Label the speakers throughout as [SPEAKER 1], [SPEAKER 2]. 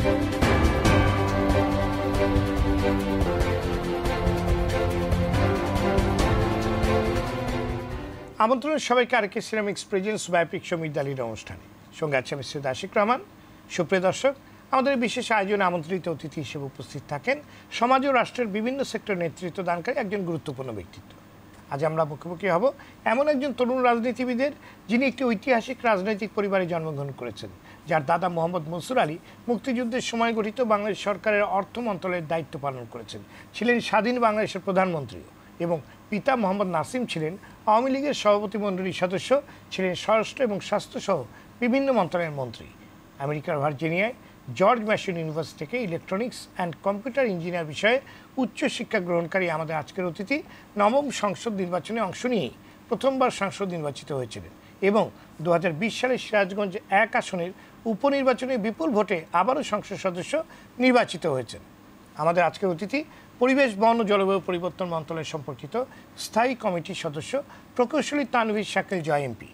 [SPEAKER 1] আমন্ত্রণ সবাইকে R K ceramics presence ব্যাপিক অনুষ্ঠানে। সঙ্গে আছে সৈয়দ আশিক রহমান। সুপ্রিয় দর্শক, আমাদের বিশেষ আয়োজনে আমন্ত্রিত অতিথি হিসেবে উপস্থিত থাকেন সমাজ ও রাষ্ট্রের বিভিন্ন সেক্টর নেতৃত্ব দানকারী একজন গুরুত্বপূর্ণ ব্যক্তিত্ব। আজ আমরা মুখোমুখি হব এমন একজন তরুণ রাজনীতিবিদের যিনি একটি ঐতিহাসিক রাজনৈতিক পরিবারে জন্মগ্রহণ করেছেন। যার দাদা মোহাম্মদ মনসুর আলী মুক্তিযুদ্ধের সময় গঠিত বাংলাদেশ সরকারের অর্থ মন্ত্রণালয়ের দায়িত্ব পালন করেছেন। ছিলেন স্বাধীন বাংলাদেশের প্রধানমন্ত্রীও এবং পিতা মোহাম্মদ নাসিম ছিলেন আওয়ামী লীগের সভাপতি মণ্ডলীর সদস্য, ছিলেন স্বরাষ্ট্র এবং স্বাস্থ্যসহ বিভিন্ন মন্ত্রণালয়ের মন্ত্রী। আমেরিকার ভার্জিনিয়ায় জর্জ ম্যাশন ইউনিভার্সিটি থেকে ইলেকট্রনিক্স অ্যান্ড কম্পিউটার ইঞ্জিনিয়ার বিষয়ে উচ্চশিক্ষা গ্রহণকারী আমাদের আজকের অতিথি নবম সংসদ নির্বাচনে অংশ নিয়েই প্রথমবার সাংসদ নির্বাচিত হয়েছিলেন এবং দু হাজার বিশ সালে সিরাজগঞ্জ এক আসনের উপনির্বাচনে বিপুল ভোটে আবারও সংসদ সদস্য নির্বাচিত হয়েছেন। আমাদের আজকের অতিথি পরিবেশ বন ও জলবায়ু পরিবর্তন মন্ত্রণালয় সম্পর্কিত স্থায়ী কমিটির সদস্য প্রকৌশলী তানভীর শাকিল জয় এমপি।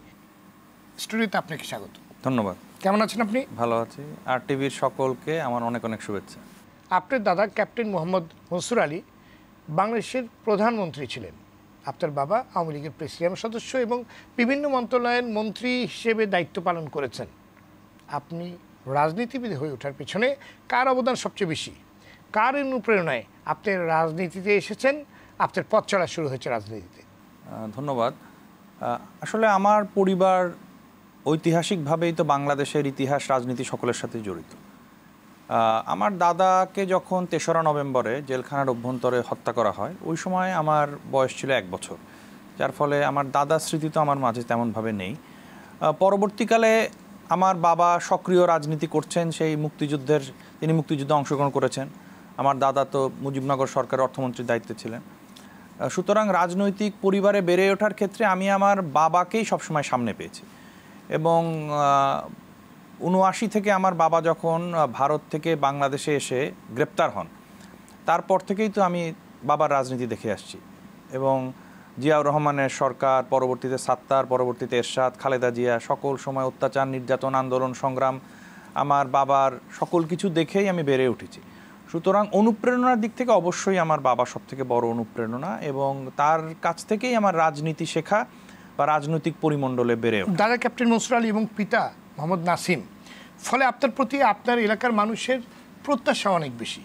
[SPEAKER 1] স্টুডিওতে আপনাকে স্বাগত।
[SPEAKER 2] ধন্যবাদ।
[SPEAKER 1] কেমন আছেন আপনি?
[SPEAKER 2] ভালো আছি। আর টিভির সকলকে আমার অনেক অনেক শুভেচ্ছা।
[SPEAKER 1] আপনার দাদা ক্যাপ্টেন মোহাম্মদ মনসুর আলী বাংলাদেশের প্রধানমন্ত্রী ছিলেন। আপনার বাবা আওয়ামী লীগের প্রেসিডিয়াম সদস্য এবং বিভিন্ন মন্ত্রণালয়ের মন্ত্রী হিসেবে দায়িত্ব পালন করেছেন। আপনি রাজনীতিবিদ হয়ে ওঠার পেছনে কার অবদান সবচেয়ে বেশি? কার অনুপ্রেরণায় আপনি রাজনীতিতে এসেছেন, আপনার পথ চলা শুরু হয়েছে রাজনীতিতে।
[SPEAKER 2] ধন্যবাদ। আসলে আমার পরিবার ঐতিহাসিকভাবেই তো বাংলাদেশের ইতিহাস, রাজনীতি সকলের সাথে জড়িত। আমার দাদাকে যখন তেসরা নভেম্বরে জেলখানার অভ্যন্তরে হত্যা করা হয়, ওই সময় আমার বয়স ছিল এক বছর। যার ফলে আমার দাদার স্মৃতি তো আমার মাঝে তেমনভাবে নেই। পরবর্তীকালে আমার বাবা সক্রিয় রাজনীতি করছেন, সেই মুক্তিযুদ্ধের, তিনি মুক্তিযুদ্ধে অংশগ্রহণ করেছেন। আমার দাদা তো মুজিবনগর সরকারের অর্থমন্ত্রীর দায়িত্বে ছিলেন। সুতরাং রাজনৈতিক পরিবারে বেড়ে ওঠার ক্ষেত্রে আমি আমার বাবাকেই সবসময় সামনে পেয়েছি। এবং উনআশি থেকে আমার বাবা যখন ভারত থেকে বাংলাদেশে এসে গ্রেপ্তার হন, তারপর থেকেই তো আমি বাবার রাজনীতি দেখে আসছি। এবং জিয়াউর রহমানের সরকার পরবর্তীতে সাত্তার পরবর্তীতে এরশাদ খালেদা জিয়া সকল সময় অত্যাচার নির্যাতন আন্দোলন সংগ্রাম আমার বাবার সকল কিছু দেখেই আমি বেড়ে উঠেছি। সুতরাং অনুপ্রেরণার দিক থেকে অবশ্যই আমার বাবা সব থেকে বড় অনুপ্রেরণা এবং তার কাছ থেকেই আমার রাজনীতি শেখা বা রাজনৈতিক পরিমণ্ডলে বেড়ে ওঠা।
[SPEAKER 1] দাদা ক্যাপ্টেন মনসুর আলী এবং পিতা মোহাম্মদ নাসিম ফলে আপনার প্রতি আপনার এলাকার মানুষের প্রত্যাশা অনেক বেশি।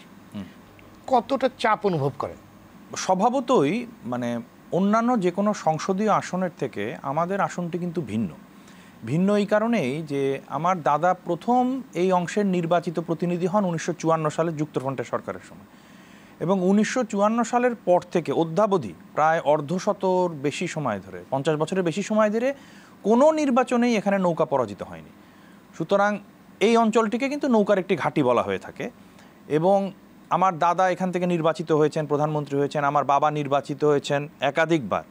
[SPEAKER 1] কতটা চাপ অনুভব করেন?
[SPEAKER 2] স্বভাবতই মানে অন্যান্য যে কোনো সংসদীয় আসনের থেকে আমাদের আসনটি কিন্তু ভিন্ন। ভিন্ন এই কারণেই যে আমার দাদা প্রথম এই অংশের নির্বাচিত প্রতিনিধি হন উনিশশো চুয়ান্ন সালে যুক্তফ্রন্টের সরকারের সময়। এবং উনিশশো চুয়ান্ন সালের পর থেকে অদ্যাবধি প্রায় অর্ধশতর বেশি সময় ধরে, পঞ্চাশ বছরের বেশি সময় ধরে কোনো নির্বাচনেই এখানে নৌকা পরাজিত হয়নি। সুতরাং এই অঞ্চলটিকে কিন্তু নৌকার একটি ঘাঁটি বলা হয়ে থাকে। এবং আমার দাদা এখান থেকে নির্বাচিত হয়েছেন প্রধানমন্ত্রী হয়েছেন আমার বাবা নির্বাচিত হয়েছেন একাধিকবার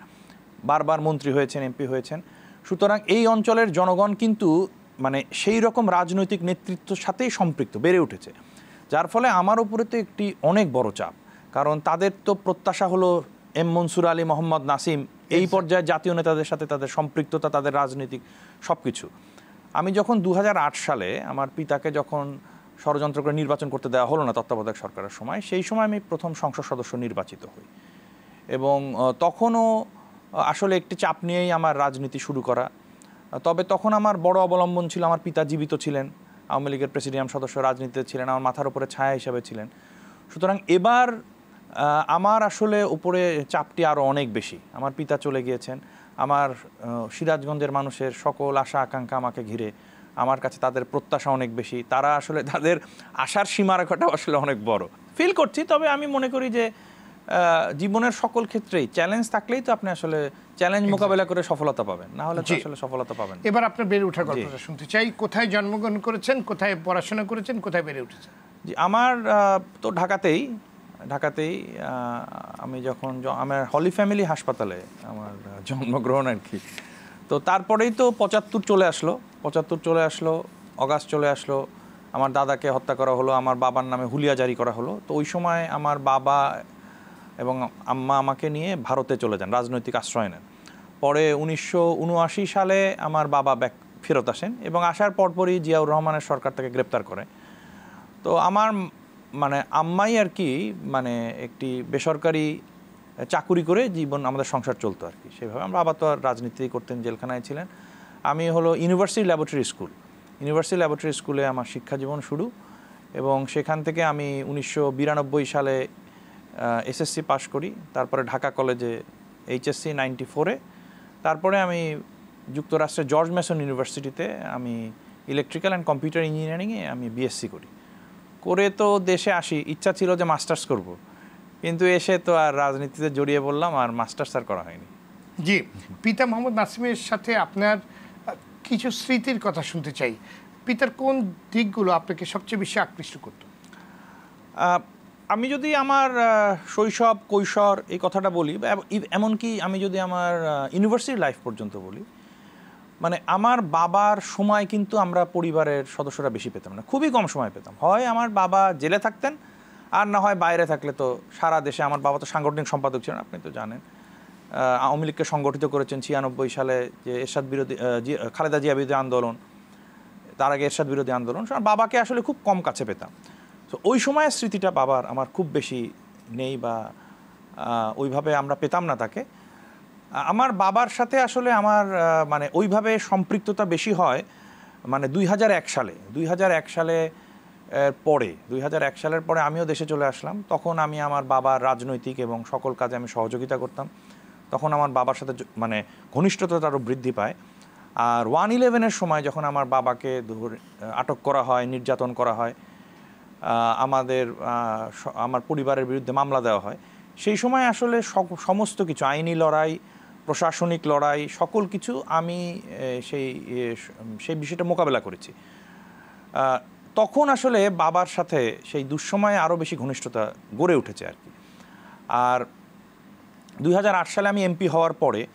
[SPEAKER 2] বারবার মন্ত্রী হয়েছেন এমপি হয়েছেন। সুতরাং এই অঞ্চলের জনগণ কিন্তু মানে সেই রকম রাজনৈতিক নেতৃত্বের সাথেই সম্পৃক্ত বেড়ে উঠেছে। যার ফলে আমার উপরে তো একটি অনেক বড় চাপ কারণ তাদের তো প্রত্যাশা হলো এম মনসুর আলী মোহাম্মদ নাসিম এই পর্যায়ে জাতীয় নেতাদের সাথে তাদের সম্পৃক্ততা তাদের রাজনৈতিক সব কিছু আমি যখন দু হাজার আট সালে আমার পিতাকে যখন ষড়যন্ত্র করে নির্বাচন করতে দেওয়া হলো না তত্ত্বাবধায়ক সরকারের সময়, সেই সময় আমি প্রথম সংসদ সদস্য নির্বাচিত হই। এবং তখনও আসলে একটি চাপ নিয়েই আমার রাজনীতি শুরু করা। তবে তখন আমার বড় অবলম্বন ছিল, আমার পিতা জীবিত ছিলেন, আওয়ামী লীগের প্রেসিডিয়াম সদস্য রাজনীতিতে ছিলেন, আমার মাথার উপরে ছায়া হিসাবে ছিলেন। সুতরাং এবার আমার আসলে উপরে চাপটি আরও অনেক বেশি। আমার পিতা চলে গিয়েছেন, আমার সিরাজগঞ্জের মানুষের সকল আশা আকাঙ্ক্ষা আমাকে ঘিরে আমার কাছে তাদের প্রত্যাশা অনেক বেশি। তারা আসলে তাদের আশার সীমারেখাটাও আসলে অনেক বড়। ফিল করছি তবে আমি মনে করি যে জীবনের সকল ক্ষেত্রেই চ্যালেঞ্জ থাকলেই তো আপনি আসলে চ্যালেঞ্জ মোকাবেলা করে সফলতা পাবেন। না হলে তো আসলে সফলতা পাবেন
[SPEAKER 1] এবার আপনার বেড়ে ওঠার গল্পটা শুনতে চাই। কোথায় জন্মগ্রহণ করেছেন কোথায় পড়াশোনা করেছেন কোথায় বেড়ে উঠেছেন?
[SPEAKER 2] জি আমার তো ঢাকাতেই ঢাকাতেই আহ, আমি যখন আমার হলি ফ্যামিলি হাসপাতালে আমার জন্মগ্রহণ আর কি। তো তারপরেই তো পঁচাত্তর চলে আসলো। পঁচাত্তর চলে আসলো, অগাস্ট চলে আসলো, আমার দাদাকে হত্যা করা হলো, আমার বাবার নামে হুলিয়া জারি করা হলো। তো ওই সময় আমার বাবা এবং আম্মা আমাকে নিয়ে ভারতে চলে যান, রাজনৈতিক আশ্রয় নেন। পরে উনিশশো উনআশি সালে আমার বাবা ব্যাক ফেরত আসেন এবং আসার পরপরই জিয়াউর রহমানের সরকার তাকে গ্রেপ্তার করে। তো আমার মানে আম্মাই আর কি মানে একটি বেসরকারি চাকুরি করে জীবন, আমাদের সংসার চলতো আর কি। সেভাবে আমরা বাবা তো আর রাজনীতি করতেন, জেলখানায় ছিলেন। আমি হলো university laboratory school university laboratory স্কুলে আমার শিক্ষা জীবন শুরু এবং সেখান থেকে আমি উনিশশো বিরানব্বই সালে এসএসসি পাশ করি। তারপরে ঢাকা কলেজে এইচএসসি নাইনটি ফোরে তারপরে আমি যুক্তরাষ্ট্রের জর্জ মেসন ইউনিভার্সিটিতে আমি ইলেকট্রিক্যাল অ্যান্ড কম্পিউটার ইঞ্জিনিয়ারিংয়ে আমি বিএসসি করি। করে তো দেশে আসি। ইচ্ছা ছিল যে মাস্টার্স করব। কিন্তু এসে তো আর রাজনীতিতে জড়িয়ে বললাম আর মাস্টার্স আর করা হয়নি।
[SPEAKER 1] জি পিতা মোহাম্মদ নাসিমের সাথে আপনার কিছু স্মৃতির কথা শুনতে চাই। পিতার কোন দিকগুলো আপনাকে সবচেয়ে বেশি আকৃষ্ট করত?
[SPEAKER 2] আমি যদি আমার শৈশব কৈশোর এই কথাটা বলি এমনকি আমি যদি আমার ইউনিভার্সিটি লাইফ পর্যন্ত বলি মানে আমার বাবার সময় কিন্তু আমরা পরিবারের সদস্যরা বেশি পেতাম না খুবই কম সময় পেতাম। হয় আমার বাবা জেলে থাকতেন আর না হয় বাইরে থাকলে তো সারা দেশে আমার বাবা তো সাংগঠনিক সম্পাদক ছিলেন, আপনি তো জানেন। আওয়ামী লীগকে সংগঠিত করেছেন ছিয়ানব্বই সালে যে এরশাদ বিরোধী খালেদা জিয়া বিরোধী আন্দোলন, তার আগে এরশাদ বিরোধী আন্দোলন। বাবাকে আসলে খুব কম কাছে পেতাম। তো ওই সময়ের স্মৃতিটা বাবার আমার খুব বেশি নেই বা ওইভাবে আমরা পেতাম না তাকে। আমার বাবার সাথে আসলে আমার মানে ওইভাবে সম্পৃক্ততা বেশি হয় মানে দুই সালে দুই সালে পরে, দুই সালের পরে আমিও দেশে চলে আসলাম। তখন আমি আমার বাবার রাজনৈতিক এবং সকল কাজে আমি সহযোগিতা করতাম। তখন আমার বাবার সাথে মানে ঘনিষ্ঠতা আরও বৃদ্ধি পায়। আর ওয়ান ইলেভেনের সময় যখন আমার বাবাকে আটক করা হয়, নির্যাতন করা হয় আমাদের আমার পরিবারের বিরুদ্ধে মামলা দেওয়া হয়, সেই সময় আসলে সমস্ত কিছু, আইনি লড়াই, প্রশাসনিক লড়াই, সকল কিছু আমি সেই সেই বিষয়টা মোকাবেলা করেছি। তখন আসলে বাবার সাথে সেই দুঃসময়ে আরও বেশি ঘনিষ্ঠতা গড়ে উঠেছে আর কি। আর দুই হাজার আট সালে আমি এমপি হওয়ার পরে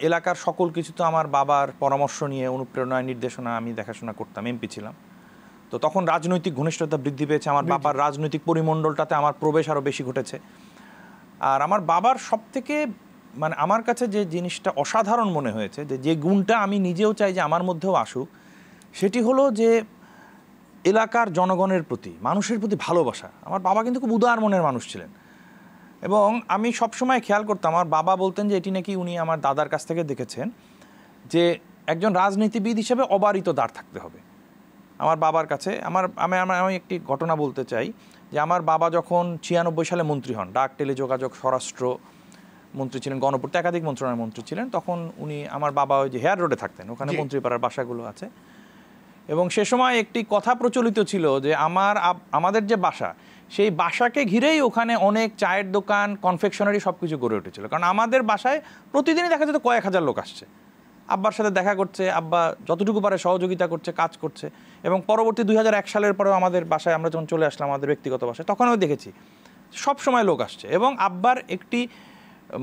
[SPEAKER 2] এলাকার সকল কিছু তো আমার বাবার পরামর্শ নিয়ে অনুপ্রেরণায় নির্দেশনা আমি দেখাশোনা করতাম এমপি ছিলাম। তো তখন রাজনৈতিক ঘনিষ্ঠতা বৃদ্ধি পেয়েছে আমার বাবার রাজনৈতিক পরিমণ্ডলটাতে আমার প্রবেশ আরও বেশি ঘটেছে। আর আমার বাবার সব থেকে মানে আমার কাছে যে জিনিসটা অসাধারণ মনে হয়েছে যে যে গুণটা আমি নিজেও চাই যে আমার মধ্যেও আসুক সেটি হলো যে এলাকার জনগণের প্রতি মানুষের প্রতি ভালোবাসা। আমার বাবা কিন্তু খুব উদার মনের মানুষ ছিলেন। এবং আমি সবসময় খেয়াল করতাম আমার বাবা বলতেন যে এটি নাকি উনি আমার দাদার কাছ থেকে দেখেছেন যে একজন রাজনীতিবিদ হিসেবে অবারিত দাঁড় থাকতে হবে। আমার বাবার কাছে আমার আমি আমার আমি একটি ঘটনা বলতে চাই যে আমার বাবা যখন ছিয়ানব্বই সালে মন্ত্রী হন ডাক টেলিযোগাযোগ স্বরাষ্ট্র মন্ত্রী ছিলেন গণপূর্ত একাধিক মন্ত্রণালয়ের মন্ত্রী ছিলেন তখন উনি আমার বাবা ওই যে হেয়ার রোডে থাকতেন ওখানে। মন্ত্রীপাড়ার বাসাগুলো আছে। এবং সে সময় একটি কথা প্রচলিত ছিল যে আমার আমাদের যে বাসা, সেই বাসাকে ঘিরেই ওখানে অনেক চায়ের দোকান কনফেকশনারি সব কিছু গড়ে উঠেছিল। কারণ আমাদের বাসায় প্রতিদিনই দেখা যেত কয়েক হাজার লোক আসছে। আব্বার সাথে দেখা করছে, আব্বা যতটুকু পারে সহযোগিতা করছে, কাজ করছে এবং পরবর্তী দুই হাজার এক সালের পরেও আমাদের বাসায় আমরা যখন চলে আসলাম আমাদের ব্যক্তিগত বাসায়, তখনও দেখেছি। সব সময় লোক আসছে এবং আব্বার একটি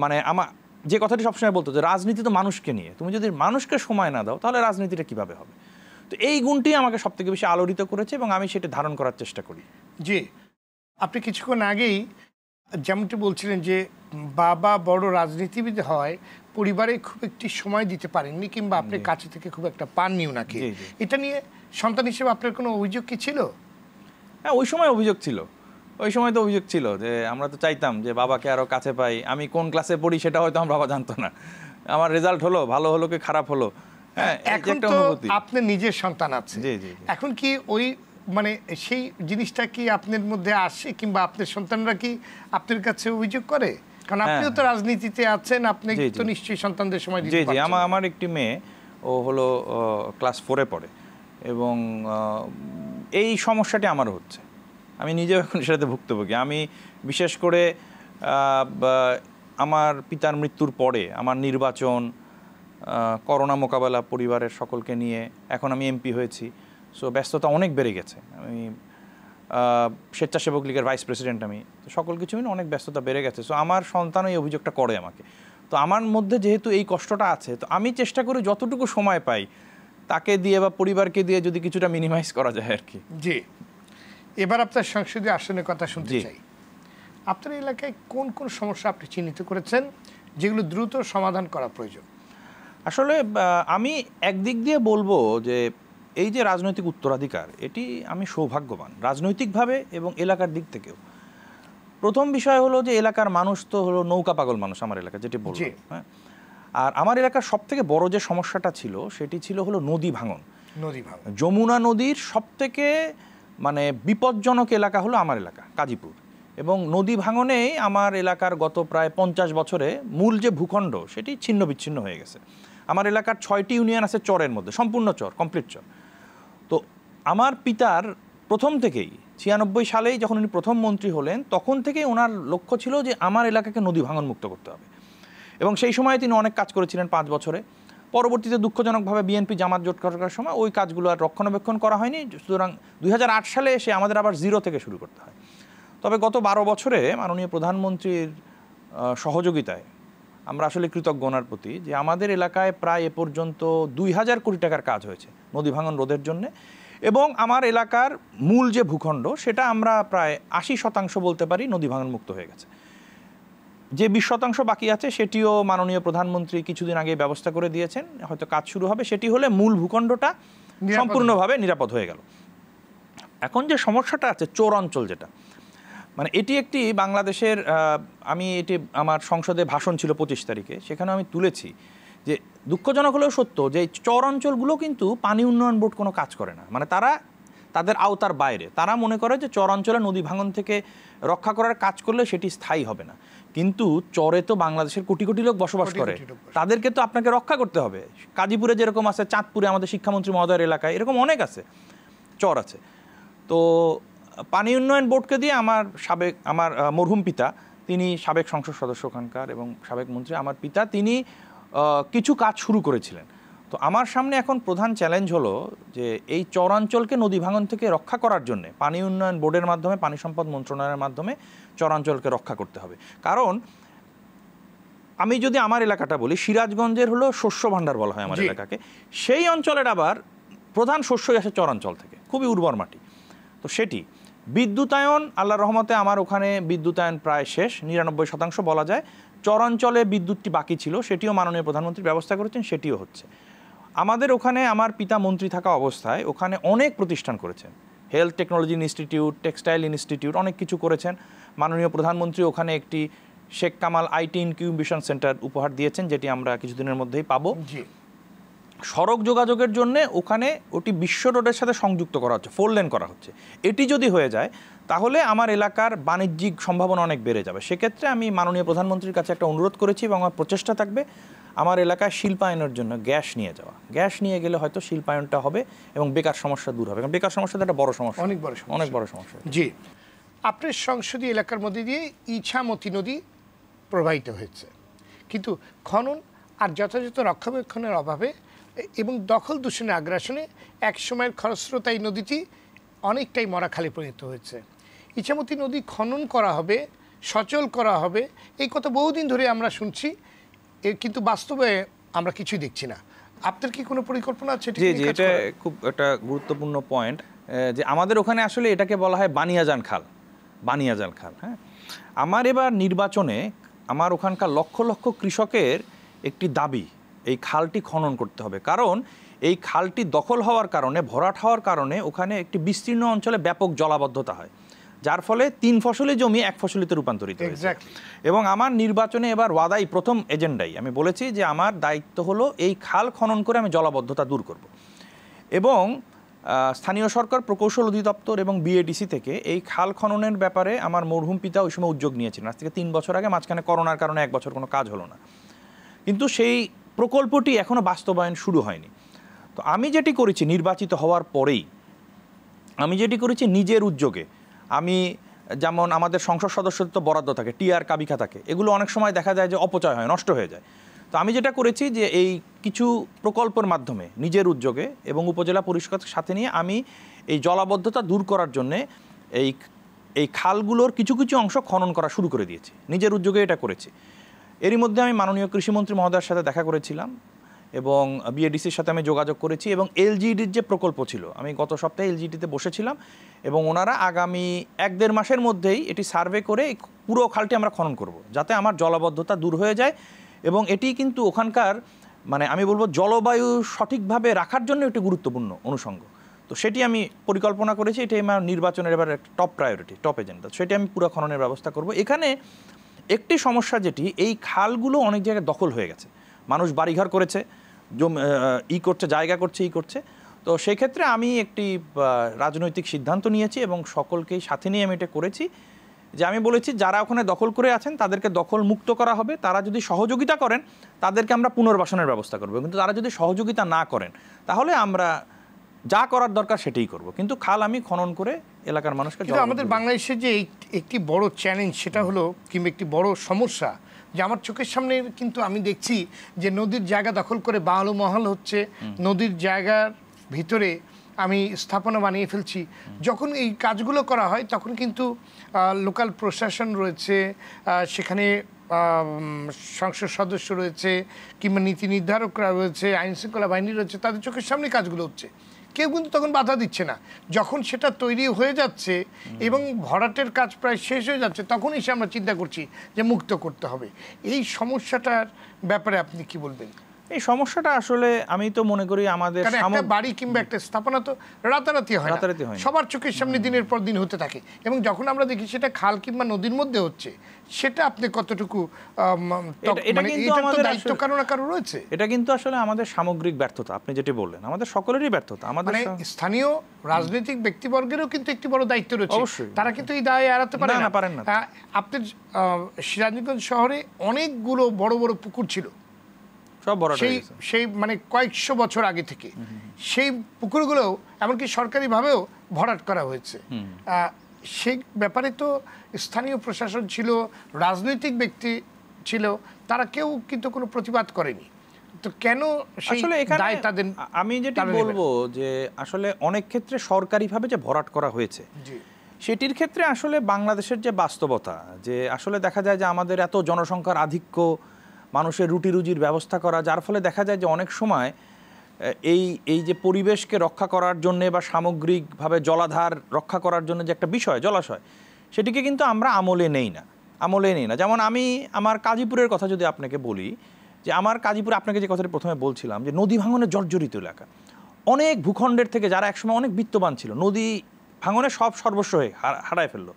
[SPEAKER 2] মানে আমার যে কথাটি সবসময় বলতো যে, রাজনীতি তো মানুষকে নিয়ে। তুমি যদি মানুষকে সময় না দাও, তাহলে রাজনীতিটা কীভাবে হবে? তো এই গুণটি আমাকে সব থেকে বেশি আলোড়িত করেছে এবং আমি সেটা ধারণ করার চেষ্টা করি।
[SPEAKER 1] জি। আপনি কিছুক্ষণ আগেই যেমনটি বলছিলেন যে বাবা বড় রাজনীতিবিদ হয় পরিবারে খুব একটি সময় দিতে পারেননি কিংবা আপনি কাছে থেকে খুব একটা পাননি ওনাকে
[SPEAKER 2] জি।
[SPEAKER 1] এটা নিয়ে সন্তান হিসেবে আপনার কোনো অভিযোগ কি ছিল?
[SPEAKER 2] হ্যাঁ ওই সময় অভিযোগ ছিল। ওই সময় তো অভিযোগ ছিল যে আমরা তো চাইতাম যে বাবাকে আরও কাছে পাই। আমি কোন ক্লাসে পড়ি সেটা হয়তো আমার বাবা জানতো না। আমার রেজাল্ট হলো ভালো হলো কি খারাপ হলো?
[SPEAKER 1] এখন তো আপনার নিজের সন্তান আছে। এখন কি ওই মানে সেই জিনিসটা কি আপনার মধ্যে আসে কিংবা আপনার সন্তানরা কি আপনার কাছে অভিযোগ করে? কারণ আপনিও
[SPEAKER 2] হ্যাঁ।
[SPEAKER 1] তো রাজনীতিতে আছেন আপনি তো নিশ্চয়ই সন্তানদের সময় দিতে
[SPEAKER 2] জি জি আমার আমার একটি মেয়ে ও হলো ক্লাস ফোরে পড়ে এবং এই সমস্যাটি আমার হচ্ছে। আমি নিজেও এখন সেটাতে ভুক্তভোগী। আমি বিশেষ করে আমার পিতার মৃত্যুর পরে আমার নির্বাচন করোনা মোকাবেলা পরিবারের সকলকে নিয়ে এখন আমি এমপি হয়েছি। সো ব্যস্ততা অনেক বেড়ে গেছে। আমি স্বেচ্ছাসেবক লীগের ভাইস প্রেসিডেন্ট আমি। তো সকল কিছু মিলে অনেক ব্যস্ততা বেড়ে গেছে। সো আমার সন্তান এই অভিযোগটা করে আমাকে। তো আমার মধ্যে যেহেতু এই কষ্টটা আছে তো আমি চেষ্টা করি যতটুকু সময় পাই তাকে দিয়ে বা পরিবারকে দিয়ে যদি কিছুটা মিনিমাইজ করা যায় আর কি।
[SPEAKER 1] জি। এবার আপনার সংসদীয় আসনের কথা শুনতে চাই। আপনার এলাকায় কোন কোন সমস্যা আপনি চিহ্নিত করেছেন যেগুলো দ্রুত সমাধান করা প্রয়োজন?
[SPEAKER 2] আসলে আমি একদিক দিয়ে বলব যে এই যে রাজনৈতিক উত্তরাধিকার এটি আমি সৌভাগ্যবান রাজনৈতিকভাবে এবং এলাকার দিক থেকেও। প্রথম বিষয় হলো যে এলাকার মানুষ তো হলো নৌকা পাগল মানুষ আমার এলাকা যেটি বলব
[SPEAKER 1] জি।
[SPEAKER 2] হ্যাঁ? আর আমার এলাকার সব থেকে বড় যে সমস্যাটা ছিল সেটি ছিল হলো নদী ভাঙন।
[SPEAKER 1] নদী ভাঙন।
[SPEAKER 2] যমুনা নদীর সব থেকে মানে বিপজ্জনক এলাকা হলো আমার এলাকা কাজীপুর। এবং নদী ভাঙনেই আমার এলাকার গত প্রায় পঞ্চাশ বছরে মূল যে ভূখণ্ড সেটি ছিন্ন বিচ্ছিন্ন হয়ে গেছে। আমার এলাকার ছয়টি ইউনিয়ন আছে চরের মধ্যে, সম্পূর্ণ চর কমপ্লিট চর। তো আমার পিতার প্রথম থেকেই, ছিয়ানব্বই সালেই যখন উনি প্রথম মন্ত্রী হলেন, তখন থেকেই ওনার লক্ষ্য ছিল যে আমার এলাকাকে নদী ভাঙন মুক্ত করতে হবে। এবং সেই সময় তিনি অনেক কাজ করেছিলেন পাঁচ বছরে। পরবর্তীতে দুঃখজনকভাবে বিএনপি জামাত জোট করার সময় ওই কাজগুলো আর রক্ষণাবেক্ষণ করা হয়নি, সুতরাং দুই হাজার আট সালে এসে আমাদের আবার জিরো থেকে শুরু করতে হয়। তবে গত বারো বছরে মাননীয় প্রধানমন্ত্রীর সহযোগিতায় আমরা আসলে কৃতজ্ঞ ওনার প্রতি যে আমাদের এলাকায় প্রায় এ পর্যন্ত দুই হাজার কোটি টাকার কাজ হয়েছে নদী ভাঙন রোধের জন্য। এবং আমার এলাকার মূল যে ভূখণ্ড সেটা আমরা প্রায় আশি শতাংশ বলতে পারি নদী ভাঙন মুক্ত হয়ে গেছে। যে বিশ শতাংশ বাকি আছে সেটিও মাননীয় প্রধানমন্ত্রী কিছুদিন আগে ব্যবস্থা করে দিয়েছেন। হয়তো কাজ শুরু হবে সেটি হলে মূল ভূখণ্ডটা সম্পূর্ণভাবে নিরাপদ হয়ে গেল। এখন যে সমস্যাটা আছে চোর অঞ্চল যেটা মানে এটি একটি বাংলাদেশের আমি এটি আমার সংসদে ভাষণ ছিল পঁচিশ তারিখে সেখানে আমি তুলেছি যে দুঃখজনক হলেও সত্য যে চর অঞ্চলগুলো কিন্তু পানি উন্নয়ন বোর্ড কোনো কাজ করে না। মানে তারা তাদের আওতার বাইরে তারা মনে করে যে চর অঞ্চলে নদী ভাঙন থেকে রক্ষা করার কাজ করলে সেটি স্থায়ী হবে না। কিন্তু চরে তো বাংলাদেশের কোটি কোটি লোক বসবাস করে তাদেরকে তো আপনাকে রক্ষা করতে হবে। কাজীপুরে যেরকম আছে চাঁদপুরে আমাদের শিক্ষামন্ত্রী মহোদয়ের এলাকায় এরকম অনেক আছে চর আছে। তো পানি উন্নয়ন বোর্ডকে দিয়ে আমার সাবেক আমার মরহুম পিতা তিনি সাবেক সংসদ সদস্য ওখানকার এবং সাবেক মন্ত্রী আমার পিতা তিনি কিছু কাজ শুরু করেছিলেন। তো আমার সামনে এখন প্রধান চ্যালেঞ্জ হলো যে এই চরাঞ্চলকে নদী ভাঙন থেকে রক্ষা করার জন্য পানি উন্নয়ন বোর্ডের মাধ্যমে পানি সম্পদ মন্ত্রণালয়ের মাধ্যমে চরাঞ্চলকে রক্ষা করতে হবে। কারণ আমি যদি আমার এলাকাটা বলি সিরাজগঞ্জের হলো শস্য ভাণ্ডার বলা হয় আমার এলাকাকে। সেই অঞ্চলের আবার প্রধান শস্যই আসে চরাঞ্চল থেকে খুবই উর্বর মাটি। তো সেটি বিদ্যুতায়ন আল্লাহ রহমতে আমার ওখানে বিদ্যুতায়ন প্রায় শেষ, নিরানব্বই শতাংশ বলা যায়। চরাঞ্চলে বিদ্যুৎটি বাকি ছিল, সেটিও মাননীয় প্রধানমন্ত্রী ব্যবস্থা করেছেন, সেটিও হচ্ছে। আমাদের ওখানে আমার পিতা মন্ত্রী থাকা অবস্থায় ওখানে অনেক প্রতিষ্ঠান করেছেন। Health technology institute, textile institute অনেক কিছু করেছেন। মাননীয় প্রধানমন্ত্রী ওখানে একটি Sheikh Kamal IT incubation centre উপহার দিয়েছেন, যেটি আমরা কিছুদিনের মধ্যেই পাবো। সড়ক যোগাযোগের জন্য ওখানে ওটি বিশ্ব রোডের সাথে সংযুক্ত করা হচ্ছে ফোর লেন করা হচ্ছে। এটি যদি হয়ে যায় তাহলে আমার এলাকার বাণিজ্যিক সম্ভাবনা অনেক বেড়ে যাবে। সেক্ষেত্রে আমি মাননীয় প্রধানমন্ত্রীর কাছে একটা অনুরোধ করেছি এবং আমার প্রচেষ্টা থাকবে আমার এলাকায় শিল্পায়নের জন্য গ্যাস নিয়ে যাওয়া। গ্যাস নিয়ে গেলে হয়তো শিল্পায়নটা হবে এবং বেকার সমস্যা দূর হবে। কারণ বেকার সমস্যাটা একটা বড় সমস্যা।
[SPEAKER 1] অনেক বড়
[SPEAKER 2] অনেক বড় সমস্যা।
[SPEAKER 1] জি। আপনার সংসদীয় এলাকার মধ্যে দিয়ে ইছামতি নদী প্রবাহিত হয়েছে। কিন্তু খনন আর যথাযথ রক্ষণাবেক্ষণের অভাবে এবং দখল দূষণে আগ্রাসনে এক সময়ের খরস্রোতা এই নদীটি অনেকটাই মরাখালি পরিণত হয়েছে। ইছামতি নদী খনন করা হবে সচল করা হবে এই কথা বহুদিন ধরে আমরা শুনছি কিন্তু বাস্তবে আমরা কিছুই দেখছি না। আপনার কি কোনো পরিকল্পনা আছে?
[SPEAKER 2] জি জি এটা খুব একটা গুরুত্বপূর্ণ পয়েন্ট যে আমাদের ওখানে আসলে এটাকে বলা হয় বানিয়াজান খাল বানিয়াজান খাল হ্যাঁ? আমার এবার নির্বাচনে আমার ওখানকার লক্ষ লক্ষ কৃষকের একটি দাবি এই খালটি খনন করতে হবে। কারণ এই খালটি দখল হওয়ার কারণে ভরাট হওয়ার কারণে ওখানে একটি বিস্তীর্ণ অঞ্চলে ব্যাপক জলাবদ্ধতা হয়। যার ফলে তিন ফসলি জমি এক ফসলিতে রূপান্তরিত হয়েছে। এবং আমার নির্বাচনে এবার ওয়াদাই প্রথম এজেন্ডাই। আমি বলেছি যে আমার দায়িত্ব হলো এই খাল খনন করে আমি জলাবদ্ধতা দূর করব। এবং স্থানীয় সরকার প্রকৌশল অধিদপ্তর এবং বিএডিসি থেকে এই খাল খননের ব্যাপারে আমার মরহুম পিতা ওই সময় উদ্যোগ নিয়েছিলেন। আজ থেকে তিন বছর আগে মাঝখানে করোনার কারণে এক বছর কোনো কাজ হলো না। কিন্তু সেই প্রকল্পটি এখনও বাস্তবায়ন শুরু হয়নি। তো আমি যেটি করেছি, নির্বাচিত হওয়ার পরেই, আমি যেটি করেছি নিজের উদ্যোগে, আমি যেমন আমাদের সংসদ সদস্যদের তো বরাদ্দ থাকে টিআর কাবিখা থাকে, এগুলো অনেক সময় দেখা যায় যে অপচয় হয়, নষ্ট হয়ে যায়। তো আমি যেটা করেছি যে এই কিছু প্রকল্পের মাধ্যমে, নিজের উদ্যোগে এবং উপজেলা পরিষদের সাথে নিয়ে আমি এই জলাবদ্ধতা দূর করার জন্যে এই এই খালগুলোর কিছু কিছু অংশ খনন করা শুরু করে দিয়েছি। নিজের উদ্যোগে এটা করেছি। এরই মধ্যে আমি মাননীয় কৃষিমন্ত্রী মহোদয়ের সাথে দেখা করেছিলাম এবং বিএডিসির সাথে আমি যোগাযোগ করেছি এবং এলজিডির যে প্রকল্প ছিল, আমি গত সপ্তাহে এলজিডিতে বসেছিলাম এবং ওনারা আগামী এক দেড় মাসের মধ্যেই এটি সার্ভে করে পুরো খালটি আমরা খনন করব, যাতে আমার জলাবদ্ধতা দূর হয়ে যায় এবং এটি কিন্তু ওখানকার মানে আমি বলব জলবায়ু সঠিকভাবে রাখার জন্য একটি গুরুত্বপূর্ণ অনুষঙ্গ। তো সেটি আমি পরিকল্পনা করেছি, এটি আমার নির্বাচনের এবার একটা টপ প্রায়োরিটি টপ এজেন্ডা সেটি আমি পুরো খননের ব্যবস্থা করব। এখানে একটি সমস্যা যেটি, এই খালগুলো অনেক জায়গায় দখল হয়ে গেছে। মানুষ বাড়িঘর করেছে ই করছে, জায়গা করছে, ই করছে। তো সেক্ষেত্রে আমি একটি রাজনৈতিক সিদ্ধান্ত নিয়েছি এবং সকলকেই সাথে নিয়ে আমি এটা করেছি যে আমি বলেছি, যারা ওখানে দখল করে আছেন, তাদেরকে দখল মুক্ত করা হবে। তারা যদি সহযোগিতা করেন, তাদেরকে আমরা পুনর্বাসনের ব্যবস্থা করব। কিন্তু তারা যদি সহযোগিতা না করেন, তাহলে আমরা যা করার দরকার সেটাই করব। কিন্তু খাল আমি খনন করে এলাকার মানুষকে
[SPEAKER 1] কিন্তু আমাদের
[SPEAKER 2] করব।
[SPEAKER 1] বাংলাদেশে যে একটি বড় চ্যালেঞ্জ সেটা হলো কিংবা একটি বড় সমস্যা যে আমার চোখের সামনে কিন্তু আমি দেখছি যে নদীর জায়গা দখল করে বাহালো মহল হচ্ছে। নদীর জায়গার ভিতরে আমি স্থাপনা বানিয়ে ফেলছি। যখন এই কাজগুলো করা হয় তখন কিন্তু লোকাল প্রশাসন রয়েছে সেখানে সংসদ সদস্য রয়েছে কিংবা নীতি নির্ধারকরা রয়েছে আইন শৃঙ্খলা বাহিনী রয়েছে তাদের চোখের সামনে কাজগুলো হচ্ছে। কেউ কিন্তু তখন বাধা দিচ্ছে না। যখন সেটা তৈরি হয়ে যাচ্ছে এবং ভরাটের কাজ প্রায় শেষ হয়ে যাচ্ছে তখনই সে আমরা চিন্তা করছি যে মুক্ত করতে হবে। এই সমস্যাটার ব্যাপারে আপনি কি বলবেন?
[SPEAKER 2] এই সমস্যাটা আসলে আমি তো মনে করি আমাদের
[SPEAKER 1] একটা বাড়ি কিংবা একটা স্থাপনা তো রাতারাতি হয়
[SPEAKER 2] রাতারাতি হয়
[SPEAKER 1] সবার চোখের সামনে দিনের পর দিন হতে থাকে এবং যখন আমরা দেখি সেটা খাল কিংবা নদীর মধ্যে হচ্ছে সেটা আপনি কতটুকু মানে দায়িত্ব কারও না কারও রয়েছে।
[SPEAKER 2] এটা কিন্তু আসলে আমাদের সামগ্রিক ব্যর্থতা আপনি যেটি বললেন। আমাদের সকলেরই ব্যর্থতা আমাদের
[SPEAKER 1] মানে স্থানীয় রাজনৈতিক ব্যক্তিবর্গেরও কিন্তু একটি বড় দায়িত্ব রয়েছে।
[SPEAKER 2] অবশ্যই।
[SPEAKER 1] তারা কিন্তু এই দায় এড়াতে পারে
[SPEAKER 2] না, পারেন না।
[SPEAKER 1] আপনার আহ, সিরাজগঞ্জ শহরে অনেকগুলো বড় বড় পুকুর ছিল।
[SPEAKER 2] সব
[SPEAKER 1] সেই সেই মানে কয়েকশো বছর আগে থেকে সেই পুকুরগুলো এমনকি সরকারিভাবেও ভরাট করা হয়েছে। সেই ব্যাপারে তো স্থানীয় প্রশাসন ছিল রাজনৈতিক ব্যক্তি ছিল তারা কেউ কিন্তু কোনো প্রতিবাদ করেনি। তো কেন
[SPEAKER 2] আসলে এখানে
[SPEAKER 1] তাদের
[SPEAKER 2] আমি যেটা বলব যে আসলে অনেক ক্ষেত্রে সরকারিভাবে যে ভরাট করা হয়েছে সেটির ক্ষেত্রে আসলে বাংলাদেশের যে বাস্তবতা যে আসলে দেখা যায় যে আমাদের এত জনসংখ্যার আধিক্য মানুষের রুটি রুজির ব্যবস্থা করা, যার ফলে দেখা যায় যে অনেক সময় এই এই যে পরিবেশকে রক্ষা করার জন্যে বা সামগ্রিকভাবে জলাধার রক্ষা করার জন্য যে একটা বিষয়, জলাশয়, সেটিকে কিন্তু আমরা আমলে নেই না, আমলে নেই না। যেমন আমি আমার কাজীপুরের কথা যদি আপনাকে বলি, যে আমার কাজীপুরে আপনাকে যে কথাটি প্রথমে বলছিলাম, যে নদী ভাঙনে জর্জরিত এলাকা। অনেক ভূখণ্ডের থেকে যারা একসময় অনেক বিত্তবান ছিল, নদী ভাঙনে সব সর্বস্ব হয়ে হারায় ফেলল,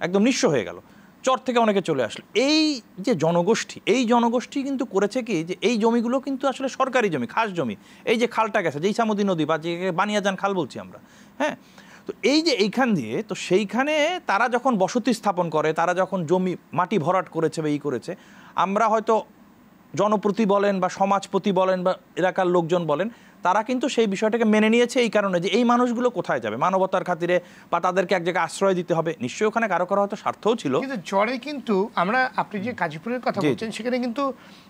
[SPEAKER 2] একদম নিঃস্ব হয়ে গেল। চর থেকে অনেকে চলে আসলো। এই যে জনগোষ্ঠী, এই জনগোষ্ঠী কিন্তু করেছে কি যে এই জমিগুলো কিন্তু আসলে সরকারি জমি, খাস জমি। এই যে খালটা গেছে যে ইসামতি নদী বা যে বানিয়াজান খাল বলছি আমরা হ্যাঁ? তো এই যে এইখান দিয়ে, তো সেইখানে তারা যখন বসতি স্থাপন করে, তারা যখন জমি, মাটি ভরাট করেছে বা ই করেছে, আমরা হয়তো জনপ্রতি বলেন বা সমাজপতি বলেন বা এলাকার লোকজন বলেন তারা কিন্তু সেই বিষয়টাকে মেনে নিয়েছে এই কারণে যে এই মানুষগুলো কোথায় যাবে? মানবতার খাতিরে বা তাদেরকে এক জায়গায় আশ্রয় দিতে হবে। নিশ্চয়ই ওখানে কারও কারও হয়তো স্বার্থও ছিল।
[SPEAKER 1] কিন্তু চরে কিন্তু আমরা আপনি যে কাজীপুরের কথা। বলছেন সেখানে কিন্তু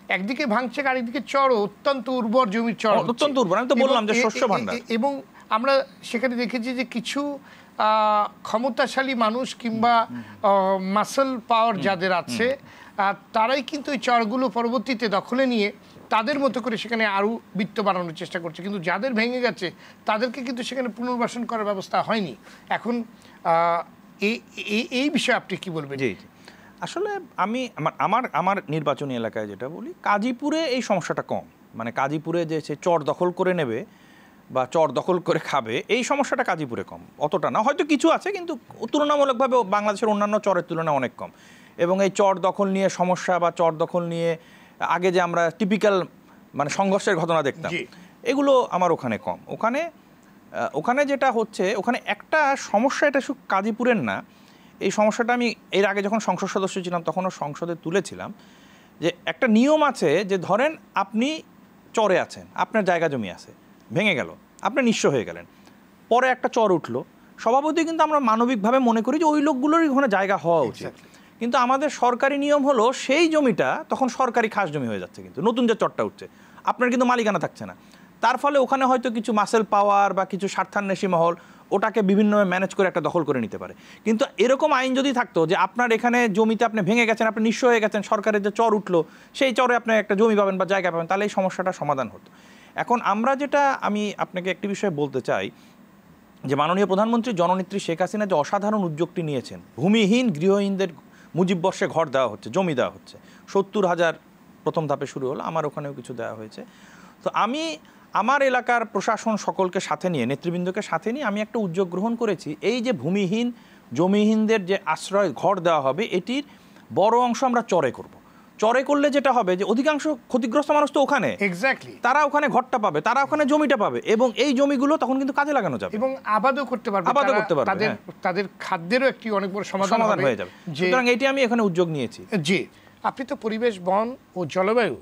[SPEAKER 1] একদিকে ভাঙছে আর একদিকে চর অত্যন্ত উর্বর জমির চর
[SPEAKER 2] অত্যন্ত উর্বর, আমি তো বললাম যে শস্য ভাণ্ডার।
[SPEAKER 1] এবং আমরা সেখানে দেখেছি যে কিছু আহ, ক্ষমতাশালী মানুষ কিংবা মাসল পাওয়ার যাদের আছে আহ, তারাই কিন্তু এই চরগুলো পরবর্তীতে দখলে নিয়ে তাদের মতো করে সেখানে আরও বৃত্ত বানানোর চেষ্টা করছে। কিন্তু যাদের ভেঙে গেছে, তাদেরকে কিন্তু সেখানে পুনর্বাসন করার ব্যবস্থা হয়নি। এখন এই এই- এই বিষয়ে আপনি কি বলবেন?
[SPEAKER 2] জি আসলে আমি আমার আমার নির্বাচনী এলাকায় যেটা বলি, কাজীপুরে এই সমস্যাটা কম। মানে কাজীপুরে যে সে চর দখল করে নেবে বা চর দখল করে খাবে, এই সমস্যাটা কাজীপুরে কম। অতটা না। হয়তো কিছু আছে, কিন্তু তুলনামূলকভাবে বাংলাদেশের অন্যান্য চরের তুলনায় অনেক কম। এবং এই চর দখল নিয়ে সমস্যা বা চর দখল নিয়ে আগে যে আমরা টিপিক্যাল মানে সংঘর্ষের ঘটনা দেখতাম এগুলো আমার ওখানে কম। ওখানে ওখানে যেটা হচ্ছে ওখানে একটা সমস্যা এটা শুধু কাজীপুরের না এই সমস্যাটা আমি এর আগে যখন সংসদ সদস্য ছিলাম তখনও সংসদে তুলেছিলাম যে একটা নিয়ম আছে যে ধরেন আপনি চরে আছেন আপনার জায়গা জমি আছে ভেঙে গেল আপনি নিঃস্ব হয়ে গেলেন। পরে একটা চর উঠল স্বভাবতই কিন্তু আমরা মানবিকভাবে মনে করি যে ওই লোকগুলোরই ওখানে জায়গা হওয়া উচিত। কিন্তু আমাদের সরকারি নিয়ম হলো সেই জমিটা তখন সরকারি খাস জমি হয়ে যাচ্ছে কিন্তু, নতুন যে চরটা উঠছে। আপনার কিন্তু মালিকানা থাকছে না। তার ফলে ওখানে হয়তো কিছু মাসেল পাওয়ার বা কিছু স্বার্থান্বেষী মহল ওটাকে বিভিন্নভাবে ম্যানেজ করে একটা দখল করে নিতে পারে। কিন্তু এরকম আইন যদি থাকতো যে আপনার এখানে জমিতে আপনি ভেঙে গেছেন, আপনি নিঃস্ব হয়ে গেছেন, সরকারের যে চর উঠল, সেই চরে আপনি একটা জমি পাবেন বা জায়গা পাবেন, তাহলে এই সমস্যাটা সমাধান হতো। এখন আমরা যেটা, আমি আপনাকে একটি বিষয়ে বলতে চাই, যে মাননীয় প্রধানমন্ত্রী জননেত্রী শেখ হাসিনা যে অসাধারণ উদ্যোগটি নিয়েছেন, ভূমিহীন গৃহহীনদের মুজিব বর্ষে ঘর দেওয়া হচ্ছে, জমি দেওয়া হচ্ছে। সত্তর হাজার প্রথম ধাপে শুরু হলো, আমার ওখানেও কিছু দেওয়া হয়েছে। তো আমি, আমার এলাকার প্রশাসন সকলকে সাথে নিয়ে, নেতৃবৃন্দকে সাথে নিয়ে আমি একটা উদ্যোগ গ্রহণ করেছি। এই যে ভূমিহীন, জমিহীনদের যে আশ্রয়, ঘর দেওয়া হবে, এটির বড় অংশ আমরা চরে করব। চরে করলে যেটা হবে যে অধিকাংশ ক্ষতিগ্রস্ত মানুষ তো ওখানে।
[SPEAKER 1] এক্স্যাক্টলি
[SPEAKER 2] তারা ওখানে ঘরটা পাবে তারা ওখানে জমিটা পাবে এবং এই জমিগুলো তখন কিন্তু কাজে লাগানো যাবে।
[SPEAKER 1] এবং আবাদও করতে পারবে।
[SPEAKER 2] আবাদও করতে পারবে,
[SPEAKER 1] তাদের
[SPEAKER 2] হ্যাঁ।
[SPEAKER 1] তাদের খাদ্যেরও একটি অনেক বড় সমাধান
[SPEAKER 2] হয়ে যাবে। সুতরাং এটি আমি এখানে উদ্যোগ নিয়েছি।
[SPEAKER 1] জি। আপনি তো পরিবেশ বন ও জলবায়ু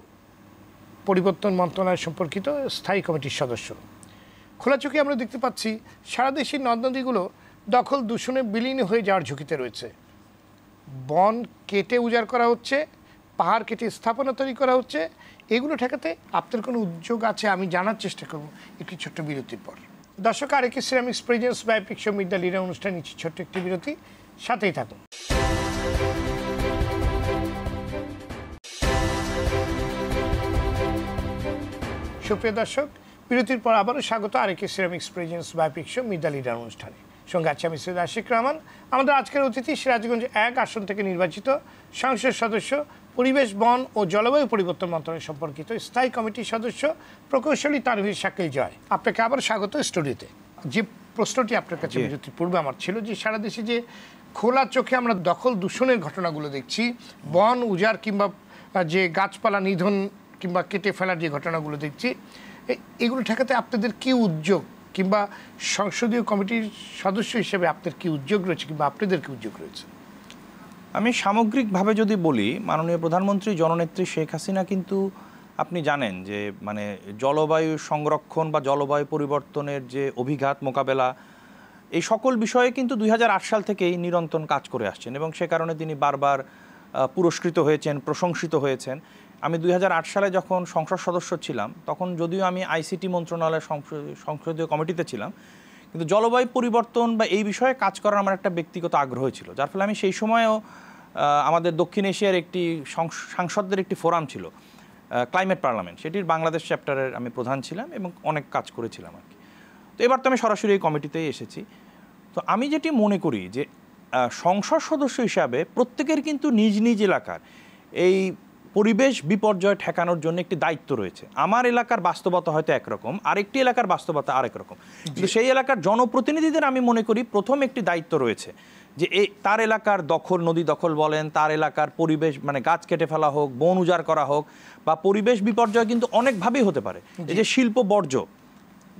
[SPEAKER 1] পরিবর্তন মন্ত্রণালয় সম্পর্কিত স্থায়ী কমিটির সদস্য। খোলা চোখে আমরা দেখতে পাচ্ছি সারা দেশের নদ নদীগুলো দখল দূষণে বিলীন হয়ে যাওয়ার ঝুঁকিতে রয়েছে। বন কেটে উজাড় করা হচ্ছে পাহাড় কেটে স্থাপনা তৈরি করা হচ্ছে, এগুলো ঠেকাতে আপনার কোনো উদ্যোগ আছে আমি জানার চেষ্টা করব একটি ছোট্ট বিরতির পর। দর্শক, আরেকে সিরামিক্স প্রেজেন্স বাই মিডা লিরা অনুষ্ঠান নিচ্ছি ছোট্ট একটি বিরতি, সাথেই থাকুন। সুপ্রিয় দর্শক, বিরতির পর আবারও স্বাগত আরেকে সিরামিক্স প্রেজেন্স বাই মিডা লিডার অনুষ্ঠানে। সঙ্গে আছে আমি সৈয়দ আশিক রহমান। আমাদের আজকের অতিথি সিরাজগঞ্জ এক আসন থেকে নির্বাচিত সংসদ সদস্য পরিবেশ বন ও জলবায়ু পরিবর্তন মন্ত্রণালয় সম্পর্কিত স্থায়ী কমিটির সদস্য প্রকৌশলী তানভীর শাকিল জয়। আপনাকে আবার স্বাগত স্টুডিওতে। যে প্রশ্নটি আপনার কাছে বিরতির পূর্বে আমার ছিল যে সারা দেশে যে খোলা চোখে আমরা দখল দূষণের ঘটনাগুলো দেখছি বন উজাড় কিংবা যে গাছপালা নিধন কিংবা কেটে ফেলার যে ঘটনাগুলো দেখছি এগুলো ঠেকাতে আপনাদের কি উদ্যোগ কিংবা সংসদীয় কমিটির সদস্য হিসেবে আপনাদের কি উদ্যোগ রয়েছে কিংবা আপনাদের কি উদ্যোগ রয়েছে?
[SPEAKER 2] আমি সামগ্রিকভাবে যদি বলি, মাননীয় প্রধানমন্ত্রী জননেত্রী শেখ হাসিনা কিন্তু আপনি জানেন যে মানে জলবায়ু সংরক্ষণ বা জলবায়ু পরিবর্তনের যে অভিঘাত, মোকাবেলা, এই সকল বিষয়ে কিন্তু দুই হাজার আট সাল থেকেই নিরন্তর কাজ করে আসছেন এবং সে কারণে তিনি বারবার পুরস্কৃত হয়েছেন, প্রশংসিত হয়েছেন। আমি দুই হাজার আট সালে যখন সংসদ সদস্য ছিলাম, তখন যদিও আমি আইসিটি মন্ত্রণালয়ের সংস- সংসদীয় কমিটিতে ছিলাম কিন্তু জলবায়ু পরিবর্তন বা এই বিষয়ে কাজ করার আমার একটা ব্যক্তিগত আগ্রহ ছিল, যার ফলে আমি সেই সময়েও আমাদের দক্ষিণ এশিয়ার একটি সংস- সাংসদদের একটি ফোরাম ছিল ক্লাইমেট পার্লামেন্ট। সেটির বাংলাদেশ চ্যাপ্টারের আমি প্রধান ছিলাম এবং অনেক কাজ করেছিলাম আর কি। তো এবার তো আমি সরাসরি এই কমিটিতেই এসেছি। তো আমি যেটি মনে করি যে সংসদ সদস্য হিসাবে প্রত্যেকের কিন্তু নিজ নিজ এলাকার এই পরিবেশ বিপর্যয় ঠেকানোর জন্য একটি দায়িত্ব রয়েছে। আমার এলাকার বাস্তবতা হয়তো একরকম আরেকটি এলাকার বাস্তবতা আরেক রকম। কিন্তু সেই এলাকার জনপ্রতিনিধিদের আমি মনে করি প্রথম একটি দায়িত্ব রয়েছে যে এ তার এলাকার দখল নদী দখল বলেন তার এলাকার পরিবেশ মানে গাছ কেটে ফেলা হোক বন উজাড় করা হোক বা পরিবেশ বিপর্যয় কিন্তু অনেকভাবেই হতে পারে। এই যে শিল্প বর্জ্য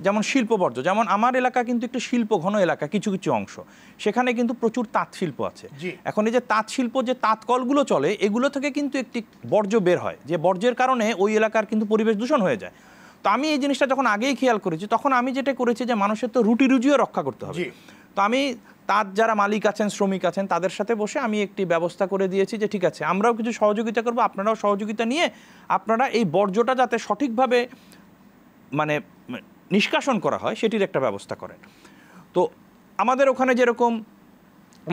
[SPEAKER 2] যেমন শিল্প বর্জ্য যেমন আমার এলাকা কিন্তু একটু শিল্প ঘন এলাকা কিছু কিছু অংশ। সেখানে কিন্তু প্রচুর তাঁত শিল্প আছে। এখন এই যে তাঁত শিল্প যে তাঁত কলগুলো চলে এগুলো থেকে কিন্তু একটি বর্জ্য বের হয়। যে বর্জ্যের কারণে ওই এলাকার কিন্তু পরিবেশ দূষণ হয়ে যায়। তো আমি এই জিনিসটা যখন আগেই খেয়াল করেছি তখন আমি যেটা করেছি যে মানুষের তো রুটি রুজিও রক্ষা করতে হবে। তো আমি তার যারা মালিক আছেন শ্রমিক আছেন তাদের সাথে বসে আমি একটি ব্যবস্থা করে দিয়েছি যে ঠিক আছে আমরাও কিছু সহযোগিতা করব আপনারাও সহযোগিতা নিয়ে আপনারা এই বর্জ্যটা যাতে সঠিকভাবে মানে নিষ্কাশন করা হয়, সেটির একটা ব্যবস্থা করেন। তো আমাদের ওখানে যেরকম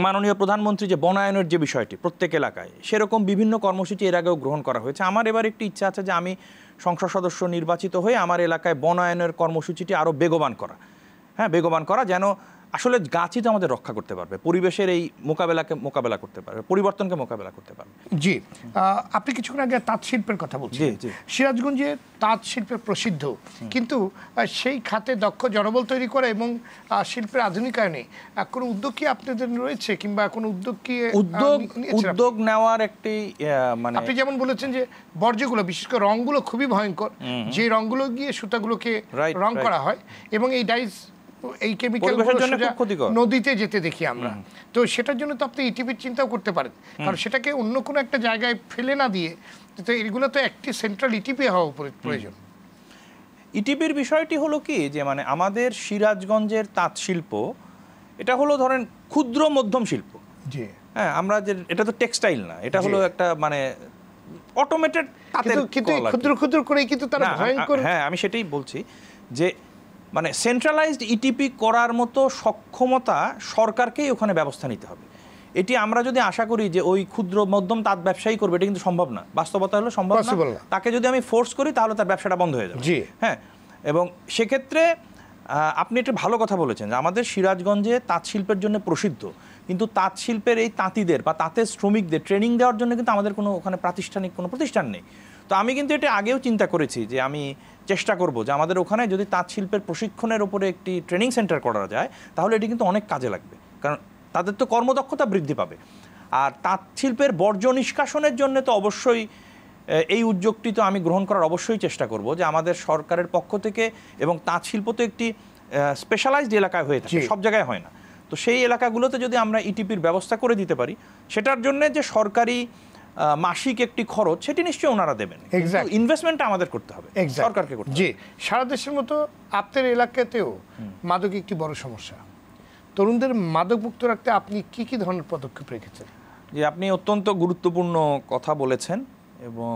[SPEAKER 2] মাননীয় প্রধানমন্ত্রী যে বনায়নের যে বিষয়টি প্রত্যেক এলাকায়, সেরকম বিভিন্ন কর্মসূচি এর আগেও গ্রহণ করা হয়েছে। আমার এবার একটি ইচ্ছা আছে যে আমি সংসদ সদস্য নির্বাচিত হয়ে আমার এলাকায় বনায়নের কর্মসূচিটি আরও বেগবান করা। হ্যাঁ বেগবান করা যেন আসলে গাছই তো আমাদের রক্ষা করতে পারবে পরিবেশের এই মোকাবেলাকে মোকাবেলা করতে পারবে পরিবর্তনকে মোকাবেলা করতে পারবে।
[SPEAKER 1] জি আপনি কিছুক্ষণ আগে তাঁত শিল্পের কথা বলছেন। সিরাজগঞ্জে তাঁত শিল্পে প্রসিদ্ধ কিন্তু সেই খাতে দক্ষ জনবল তৈরি করে এবং শিল্পের আধুনিকায়নে কোনো উদ্যোগ কি আপনাদের রয়েছে কিংবা কোনো উদ্যোগ কি
[SPEAKER 2] উদ্যোগ উদ্যোগ নেওয়ার একটি মানে
[SPEAKER 1] আপনি যেমন বলেছেন যে বর্জ্যগুলো বিশেষ করে রংগুলো খুবই ভয়ঙ্কর। যে রংগুলো গিয়ে সুতাগুলোকে রং করা হয় এবং এই ডাইস এই কেমিক্যাল। নদীতে যেতে দেখি আমরা। তো সেটার জন্য তো আপনি ইটিপির চিন্তাও করতে পারেন। কারণ সেটাকে অন্য কোনো একটা জায়গায় ফেলে না দিয়ে তো এগুলো তো একটি সেন্ট্রাল ইটিপি হওয়া প্রয়োজন।
[SPEAKER 2] ইটিপির বিষয়টি হলো কি? যে মানে আমাদের সিরাজগঞ্জের তাঁত শিল্প এটা হলো ধরেন ক্ষুদ্র মধ্যম শিল্প।
[SPEAKER 1] জি।
[SPEAKER 2] হ্যাঁ আমরা যে এটা তো টেক্সটাইল না এটা হলো একটা মানে অটোমেটেড।
[SPEAKER 1] ক্ষুদ্র ক্ষুদ্র করেই কিন্তু তারা ভয়ঙ্কর
[SPEAKER 2] হ্যাঁ আমি সেটাই বলছি যে মানে সেন্ট্রালাইজড ইটিপি করার মতো সক্ষমতা সরকারকেই ওখানে ব্যবস্থা নিতে হবে। এটি আমরা যদি আশা করি যে ওই ক্ষুদ্র মধ্যম তাঁত ব্যবসায়ী করবে এটা কিন্তু সম্ভব না। বাস্তবতা হলো সম্ভব না। তাকে যদি আমি ফোর্স করি তাহলে তার ব্যবসাটা বন্ধ হয়ে যাবে।
[SPEAKER 1] জি।
[SPEAKER 2] হ্যাঁ? এবং সেক্ষেত্রে আপনি একটা ভালো কথা বলেছেন যে আমাদের সিরাজগঞ্জে তাঁত শিল্পের জন্য প্রসিদ্ধ। কিন্তু তাঁত শিল্পের এই তাঁতিদের বা তাঁতের শ্রমিকদের ট্রেনিং দেওয়ার জন্য কিন্তু আমাদের কোনো ওখানে প্রাতিষ্ঠানিক কোনো প্রতিষ্ঠান নেই। তো আমি কিন্তু এটা আগেও চিন্তা করেছি যে আমি চেষ্টা করব যে আমাদের ওখানে যদি তাঁত শিল্পের প্রশিক্ষণের উপরে একটি ট্রেনিং সেন্টার করা যায় তাহলে এটি কিন্তু অনেক কাজে লাগবে। কারণ তাদের তো কর্মদক্ষতা বৃদ্ধি পাবে। আর তাঁত শিল্পের বর্জ্য নিষ্কাশনের জন্য তো অবশ্যই এই উদ্যোগটি তো আমি গ্রহণ করার অবশ্যই চেষ্টা করব যে আমাদের সরকারের পক্ষ থেকে এবং তাঁত শিল্প তো একটি স্পেশালাইজড এলাকায় হয়ে থাকে সব জায়গায় হয় না। তো সেই এলাকাগুলোতে যদি আমরা ইটিপির ব্যবস্থা করে দিতে পারি সেটার জন্য যে সরকারি মাসিক একটি খরচ সেটি নিশ্চয়ই ওনারা দেবেন. ইনভেস্টমেন্টটা আমাদের করতে হবে. সরকারকে করতে
[SPEAKER 1] জি সারা দেশের মতো আপনার এলাকাতেও মাদক একটি বড় সমস্যা। তরুণদের মাদকমুক্ত রাখতে আপনি কি কি ধরনের পদক্ষেপ রেখেছেন?
[SPEAKER 2] যে আপনি অত্যন্ত গুরুত্বপূর্ণ কথা বলেছেন এবং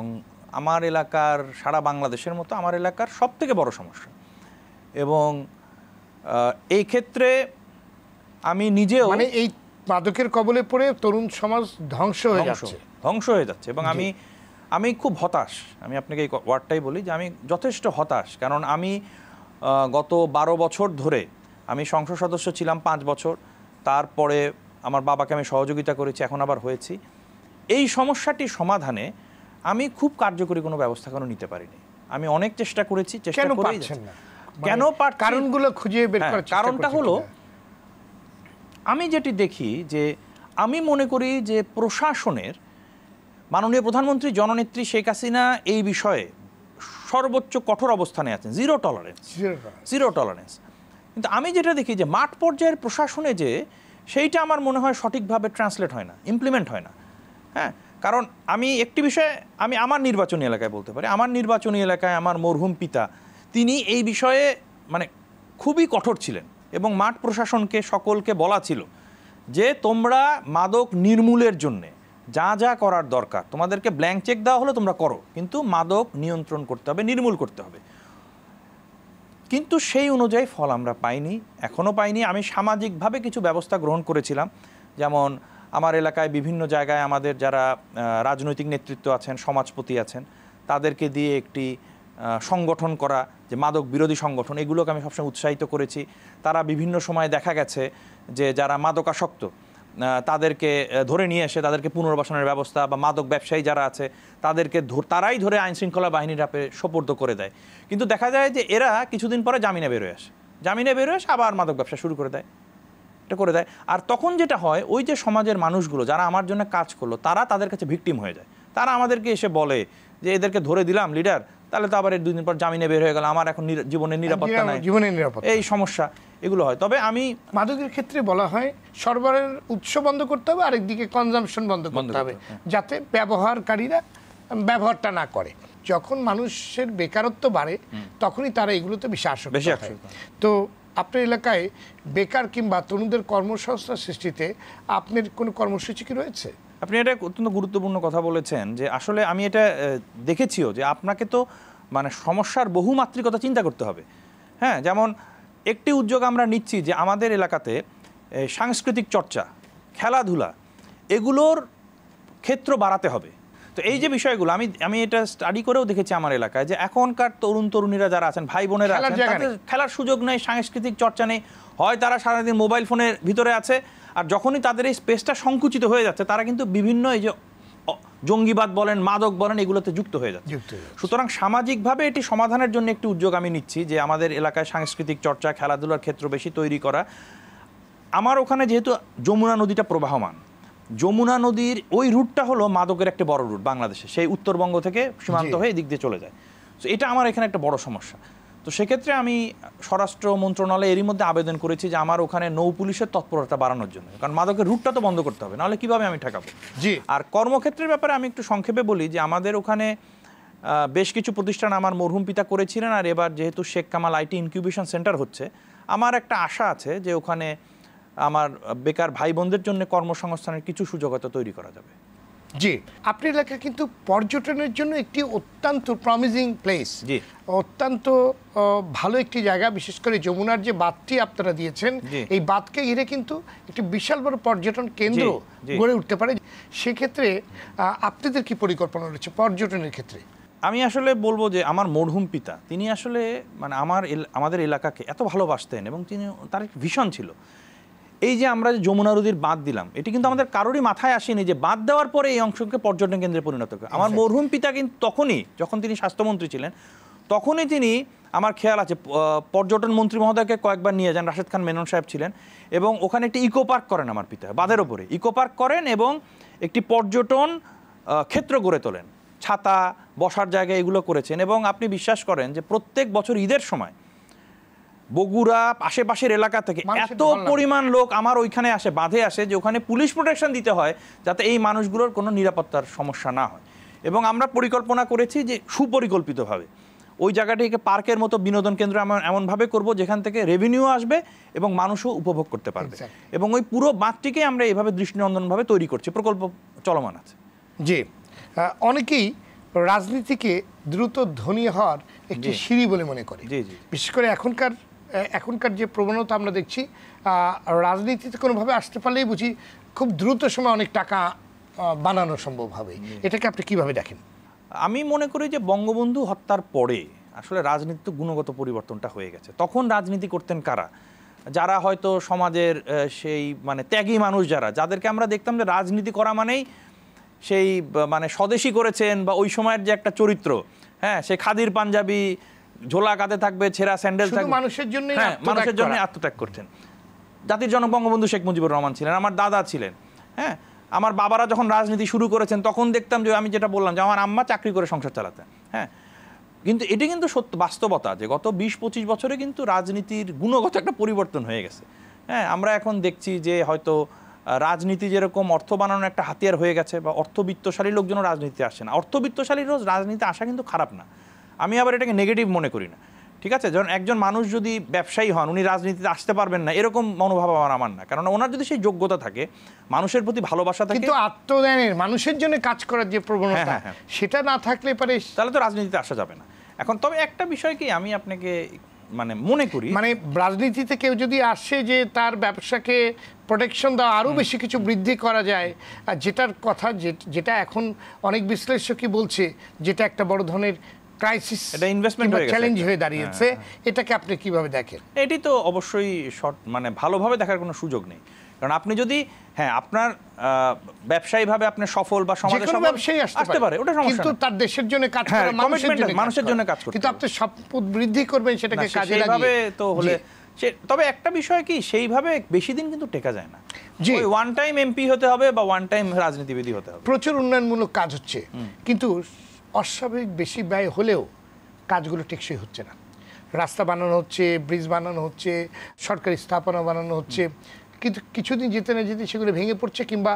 [SPEAKER 2] আমার এলাকার সারা বাংলাদেশের মতো আমার এলাকার সব থেকে বড় সমস্যা। এবং এই ক্ষেত্রে আমি নিজেও
[SPEAKER 1] মানে এই মাদকের কবলে পড়ে তরুণ সমাজ ধ্বংস হয়ে যাচ্ছে।
[SPEAKER 2] ধ্বংস হয়ে যাচ্ছে এবং আমি আমি খুব হতাশ। আমি আপনাকে এই ওয়ার্ডটাই বলি যে আমি যথেষ্ট হতাশ। কারণ আমি গত বারো বছর ধরে আমি সংসদ সদস্য ছিলাম পাঁচ বছর। তারপরে আমার বাবাকে আমি সহযোগিতা করেছি এখন আবার হয়েছি। এই সমস্যাটি সমাধানে আমি খুব কার্যকরী কোনো ব্যবস্থা কোনো নিতে পারিনি। আমি অনেক চেষ্টা করেছি চেষ্টা
[SPEAKER 1] কেন
[SPEAKER 2] করেই
[SPEAKER 1] পারছেন
[SPEAKER 2] যাচ্ছি।
[SPEAKER 1] না?
[SPEAKER 2] কেন
[SPEAKER 1] মানে কারণগুলো খুঁজে বের
[SPEAKER 2] হ্যাঁ,
[SPEAKER 1] করার
[SPEAKER 2] কারণটা হলো আমি যেটি দেখি যে আমি মনে করি যে প্রশাসনের মাননীয় প্রধানমন্ত্রী জননেত্রী শেখ হাসিনা এই বিষয়ে সর্বোচ্চ কঠোর অবস্থানে আছেন জিরো টলারেন্স জিরো টলারেন্স কিন্তু আমি যেটা দেখি যে মাঠ পর্যায়ের প্রশাসনে যে সেইটা আমার মনে হয় সঠিকভাবে ট্রান্সলেট হয় না ইমপ্লিমেন্ট হয় না। হ্যাঁ কারণ আমি একটি বিষয়ে আমি আমার নির্বাচনী এলাকায় বলতে পারি আমার নির্বাচনী এলাকায় আমার মরহুম পিতা তিনি এই বিষয়ে মানে খুবই কঠোর ছিলেন এবং মাঠ প্রশাসনকে সকলকে বলা ছিল যে তোমরা মাদক নির্মূলের জন্যে যা যা করার দরকার। তোমাদেরকে ব্ল্যাঙ্ক চেক দেওয়া হলে তোমরা করো। কিন্তু মাদক নিয়ন্ত্রণ করতে হবে, নির্মূল করতে হবে। কিন্তু সেই অনুযায়ী ফল আমরা পাইনি এখনও পাইনি। আমি সামাজিকভাবে কিছু ব্যবস্থা গ্রহণ করেছিলাম। যেমন আমার এলাকায় বিভিন্ন জায়গায় আমাদের যারা রাজনৈতিক নেতৃত্ব আছেন, সমাজপতি আছেন, তাদেরকে দিয়ে একটি সংগঠন করা, যে মাদক বিরোধী সংগঠন, এগুলোকে আমি সবসময় উৎসাহিত করেছি। তারা বিভিন্ন সময় দেখা গেছে যে যারা মাদকাসক্ত তাদেরকে ধরে নিয়ে এসে তাদেরকে পুনর্বাসনের ব্যবস্থা বা মাদক ব্যবসায়ী যারা আছে তাদেরকে তারাই ধরে আইন শৃঙ্খলা বাহিনীর হাতে সোপর্দ করে দেয়। কিন্তু দেখা যায় যে এরা কিছুদিন পরে জামিনে বেরোয় আসে। জামিনে বেরোয় এসে আবার মাদক ব্যবসা শুরু করে দেয়। এটা করে দেয়। আর তখন যেটা হয় ওই যে সমাজের মানুষগুলো যারা আমার জন্য কাজ করল তারা তাদের কাছে ভিকটিম হয়ে যায়। তারা আমাদেরকে এসে বলে যে এদেরকে ধরে দিলাম লিডার। তাহলে তো আবার এর দুদিন পর জামিনে বের হয়ে গেল। আমার এখন নিরা- জীবনের নিরাপত্তা নাই।
[SPEAKER 1] জীবনের নিরাপত্তা।
[SPEAKER 2] এই সমস্যা। এগুলো হয়। তবে আমি
[SPEAKER 1] মাদকের ক্ষেত্রে বলা হয় সরবরাহের উৎস বন্ধ করতে হবে আরেকদিকে কনজামশন বন্ধ
[SPEAKER 2] বন্ধ
[SPEAKER 1] করতে হবে যাতে ব্যবহারকারীরা ব্যবহারটা না করে। যখন মানুষের বেকারত্ব বাড়ে তখনই তারা এগুলোতে বেশি আসক্ত হয়। তো আপনার এলাকায় বেকার কিংবা তরুণদের কর্মসংস্থান সৃষ্টিতে আপনার কোনো কর্মসূচি কি রয়েছে?
[SPEAKER 2] আপনি এটা অত্যন্ত গুরুত্বপূর্ণ কথা বলেছেন যে আসলে আমি এটা দেখেছিও যে আপনাকে তো মানে সমস্যার বহুমাত্রিকতা চিন্তা করতে হবে। হ্যাঁ যেমন একটি উদ্যোগ আমরা নিচ্ছি যে আমাদের এলাকাতে সাংস্কৃতিক চর্চা খেলাধুলা এগুলোর ক্ষেত্র বাড়াতে হবে। তো এই যে বিষয়গুলো আমি আমি এটা স্টাডি করেও দেখেছি আমার এলাকায় যে এখনকার তরুণ তরুণীরা যারা আছেন ভাই বোনেরা
[SPEAKER 1] খেলার
[SPEAKER 2] আছেন খেলার সুযোগ নেই সাংস্কৃতিক চর্চা নেই। হয় তারা সারাদিন মোবাইল ফোনের ভিতরে আছে আর যখনই তাদের এই স্পেসটা সংকুচিত হয়ে যাচ্ছে তারা কিন্তু বিভিন্ন এই যে জঙ্গিবাদ বলেন মাদক বলেন এগুলোতে যুক্ত হয়ে যাচ্ছে। সুতরাং সামাজিকভাবে এটি সমাধানের জন্য একটি উদ্যোগ আমি নিচ্ছি যে আমাদের এলাকায় সাংস্কৃতিক চর্চা খেলাধুলার ক্ষেত্র বেশি তৈরি করা। আমার ওখানে যেহেতু যমুনা নদীটা প্রবাহমান যমুনা নদীর ওই রুটটা হলো মাদকের একটা বড় রুট বাংলাদেশে। সেই উত্তরবঙ্গ থেকে সীমান্ত হয়ে এদিক দিয়ে চলে যায়। তো এটা আমার এখানে একটা বড় সমস্যা। তো সেক্ষেত্রে আমি স্বরাষ্ট্র মন্ত্রণালয়ে এরই মধ্যে আবেদন করেছি যে আমার ওখানে নৌ পুলিশের তৎপরতা বাড়ানোর জন্য। কারণ মাদকের রুটটা তো বন্ধ করতে হবে নাহলে কীভাবে আমি ঠেকাবো?
[SPEAKER 1] জি।
[SPEAKER 2] আর কর্মক্ষেত্রের ব্যাপারে আমি একটু সংক্ষেপে বলি যে আমাদের ওখানে বেশ কিছু প্রতিষ্ঠান আমার মরহুম পিতা করেছিলেন আর এবার যেহেতু Sheikh Kamal IT incubation centre হচ্ছে আমার একটা আশা আছে যে ওখানে আমার বেকার ভাই বোনদের জন্য কর্মসংস্থানের কিছু সুযোগতা তৈরি করা যাবে।
[SPEAKER 1] জি আপনার এলাকা কিন্তু পর্যটনের জন্য একটি অত্যন্ত প্রমিজিং প্লেস
[SPEAKER 2] জি।
[SPEAKER 1] অত্যন্ত ভালো একটি জায়গা বিশেষ করে যমুনার যে বাঁধটি আপনারা দিয়েছেন। এই বাঁধকে ঘিরে কিন্তু একটি বিশাল বড় পর্যটন কেন্দ্র। গড়ে উঠতে পারে সেক্ষেত্রে আপনাদের কি পরিকল্পনা রয়েছে পর্যটনের ক্ষেত্রে
[SPEAKER 2] আমি আসলে বলব যে আমার মরহুম পিতা তিনি আসলে মানে আমার আমাদের এলাকাকে এত ভালোবাসতেন এবং তিনি তার একটা ভীষণ ছিল এই যে আমরা যে যমুনা নদীর বাঁধ দিলাম এটি কিন্তু আমাদের কারোরই মাথায় আসেনি যে বাঁধ দেওয়ার পরে এই অংশকে পর্যটন কেন্দ্রে পরিণত করে আমার মরহুম পিতা কিন্তু তখনই যখন তিনি স্বাস্থ্যমন্ত্রী ছিলেন তখনই তিনি আমার খেয়াল আছে পর্যটন মন্ত্রী মহোদয়কে কয়েকবার নিয়ে যান রাশেদ খান মেনন সাহেব ছিলেন এবং ওখানে একটি ইকো পার্ক করেন আমার পিতা বাঁধের ওপরে। ইকো পার্ক করেন এবং একটি পর্যটন ক্ষেত্র গড়ে তোলেন। ছাতা বসার জায়গা এগুলো করেছেন এবং আপনি বিশ্বাস করেন যে প্রত্যেক বছর ঈদের সময় বগুড়া আশেপাশের এলাকা থেকে এত পরিমাণ লোক আমার ওইখানে আসে বাঁধে আসে যে ওখানে পুলিশ প্রোটেকশন দিতে হয় যাতে এই মানুষগুলোর কোনো নিরাপত্তার সমস্যা না হয়। এবং আমরা পরিকল্পনা করেছি যে সুপরিকল্পিতভাবে ওই জায়গাটিকে পার্কের মতো বিনোদন কেন্দ্র আমরা এমনভাবে করব যেখান থেকে রেভিনিউ আসবে এবং মানুষও উপভোগ করতে পারবে। এবং ওই পুরো বাঁধটিকে আমরা এভাবে দৃষ্টিনন্দনভাবে তৈরি করছি প্রকল্প চলমান আছে।
[SPEAKER 1] জি। অনেকেই রাজনীতিকে দ্রুত ধনী হওয়ার একটি সিঁড়ি বলে মনে করে।
[SPEAKER 2] জি, জি।
[SPEAKER 1] বিশেষ করে এখনকার এখনকার যে প্রবণতা আমরা দেখছি রাজনীতিতে কোনোভাবে আসতে পারলেই বুঝি খুব দ্রুত সময় অনেক টাকা বানানো সম্ভব হবে। এটাকে আপনি কীভাবে দেখেন?
[SPEAKER 2] আমি মনে করি যে বঙ্গবন্ধু হত্যার পরে আসলে রাজনীতিতে গুণগত পরিবর্তনটা হয়ে গেছে। তখন রাজনীতি করতেন কারা? যারা হয়তো সমাজের সেই মানে ত্যাগী মানুষ যারা যাদেরকে আমরা দেখতাম যে রাজনীতি করা মানেই সেই মানে স্বদেশী করেছেন বা ওই সময়ের যে একটা চরিত্র হ্যাঁ সে খাদির পাঞ্জাবি ঝোলা কাঁধে থাকবে ছেঁড়া স্যান্ডেল থাকবে।
[SPEAKER 1] মানুষের জন্যই
[SPEAKER 2] হ্যাঁ মানুষের জন্য আত্মত্যাগ করতেন জাতির জনক বঙ্গবন্ধু শেখ মুজিবুর রহমান ছিলেন আমার দাদা ছিলেন হ্যাঁ? আমার বাবারা যখন রাজনীতি শুরু করেছেন তখন দেখতাম যে আমি যেটা বললাম যে আমার আম্মা চাকরি করে সংসার চালাতেন হ্যাঁ? কিন্তু এটি কিন্তু সত্য বাস্তবতা যে গত বিশ পঁচিশ বছরে কিন্তু রাজনীতির গুণগত একটা পরিবর্তন হয়ে গেছে হ্যাঁ? আমরা এখন দেখছি যে হয়তো রাজনীতি যেরকম অর্থ বানানোর একটা হাতিয়ার হয়ে গেছে বা অর্থবিত্তশালী লোকজনও রাজনীতিতে আসছে না। অর্থবিত্তশালী রোজ রাজনীতিতে আসা কিন্তু খারাপ না। আমি আবার এটাকে নেগেটিভ মনে করি না। ঠিক আছে? যখন একজন মানুষ যদি ব্যবসায়ী হন উনি রাজনীতিতে আসতে পারবেন না এরকম মনোভাব আমার আমার না। কারণ ওনার যদি সেই যোগ্যতা থাকে মানুষের প্রতি ভালোবাসা থাকে
[SPEAKER 1] কিন্তু আত্মদানের মানুষের জন্য কাজ করার যে প্রবণতা
[SPEAKER 2] হ্যাঁ, হ্যাঁ।
[SPEAKER 1] সেটা না থাকলে পারে
[SPEAKER 2] তাহলে তো রাজনীতিতে আসা যাবে না। এখন তবে একটা বিষয় কি আমি আপনাকে মানে মনে করি
[SPEAKER 1] মানে রাজনীতিতে কেউ যদি আসে যে তার ব্যবসাকে প্রোটেকশন দেওয়া আরও বেশি কিছু বৃদ্ধি করা যায় আর যেটার কথা যে- যেটা এখন অনেক বিশ্লেষকই বলছে যেটা একটা বড় ধরনের ক্রাইসিস
[SPEAKER 2] এটা investment হয়ে
[SPEAKER 1] চ্যালেঞ্জ হয়ে দাঁড়িয়েছে এটাকে আপনি কীভাবে দেখেন?
[SPEAKER 2] এটি তো অবশ্যই শর্ট মানে ভালোভাবে দেখার কোনো সুযোগ নেই। কারণ আপনি যদি হ্যাঁ আপনার ব্যবসায়ীভাবে আপনি সফল বা সমাজে সফল
[SPEAKER 1] ব্যবসায়ী
[SPEAKER 2] আসতে পারে। ওটা সমস্যা
[SPEAKER 1] কিন্তু তার দেশের জন্য কাজ
[SPEAKER 2] হ্যাঁ,
[SPEAKER 1] করা মানুষের জন্য
[SPEAKER 2] মানুষের
[SPEAKER 1] কাজ
[SPEAKER 2] জন্য কাজ করতে
[SPEAKER 1] কিন্তু আপনি সম্পদ বৃদ্ধি করবেন সেটাকে কাজে লাগিয়ে।
[SPEAKER 2] তো হলে তবে একটা বিষয় কি সেইভাবে বেশি দিন কিন্তু টেকা যায় না।
[SPEAKER 1] জি।
[SPEAKER 2] ওয়ান টাইম এমপি হতে হবে বা ওয়ান টাইম রাজনীতিবিদ হতে হবে।
[SPEAKER 1] প্রচুর উন্নয়নমূলক কাজ হচ্ছে। কিন্তু অস্বাভাবিক বেশি ব্যয় হলেও কাজগুলো টেকসই হচ্ছে না। রাস্তা বানানো হচ্ছে ব্রিজ বানানো হচ্ছে সরকারি স্থাপনা বানানো হচ্ছে কিন্তু কিছুদিন যেতে না যেতে সেগুলো ভেঙে পড়ছে কিংবা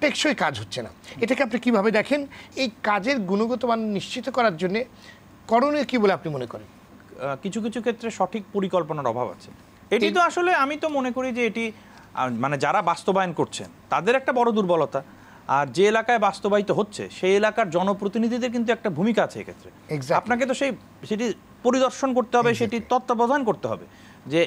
[SPEAKER 1] টেকসই কাজ হচ্ছে না। এটাকে আপনি কীভাবে দেখেন? এই কাজের গুণগত মান নিশ্চিত করার জন্য করণীয় কি বলে আপনি মনে করেন?
[SPEAKER 2] কিছু কিছু ক্ষেত্রে সঠিক পরিকল্পনার অভাব আছে। এটি তো আসলে আমি তো মনে করি যে এটি মানে যারা বাস্তবায়ন করছেন তাদের একটা বড় দুর্বলতা। আর যে এলাকায় বাস্তবায়িত হচ্ছে সেই এলাকার জনপ্রতিনিধিদের কিন্তু একটা ভূমিকা আছে এক্ষেত্রে. আপনাকে তো সেই সেটি পরিদর্শন করতে হবে সেটি তত্ত্বাবধান করতে হবে যে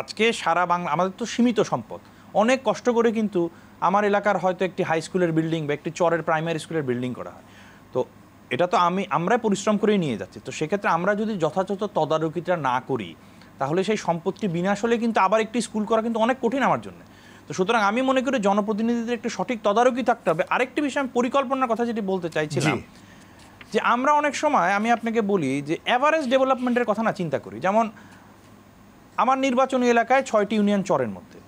[SPEAKER 2] আজকে সারা বাংলা আমাদের তো সীমিত সম্পদ। অনেক কষ্ট করে কিন্তু আমার এলাকার হয়তো একটি হাই স্কুলের বিল্ডিং বা একটি চরের প্রাইমারি স্কুলের বিল্ডিং করা হয়। তো এটা তো আমি আমরাই পরিশ্রম করেই নিয়ে যাচ্ছি। তো সেক্ষেত্রে আমরা যদি যথাযথ তদারকিটা না করি তাহলে সেই সম্পত্তি বিনাশ হলে কিন্তু আবার একটি স্কুল করা কিন্তু অনেক কঠিন আমার জন্য। তো সুতরাং আমি মনে করি জনপ্রতিনিধিদের একটু সঠিক তদারকি থাকতে হবে। আরেকটি বিষয় আমি পরিকল্পনার কথা যেটি বলতে চাইছিলাম যে আমরা অনেক সময় আমি আপনাকে বলি যে অ্যাভারেজ ডেভেলপমেন্টের কথা না চিন্তা করি। যেমন আমার নির্বাচনী এলাকায় ছয়টি ইউনিয়ন চরের মধ্যে।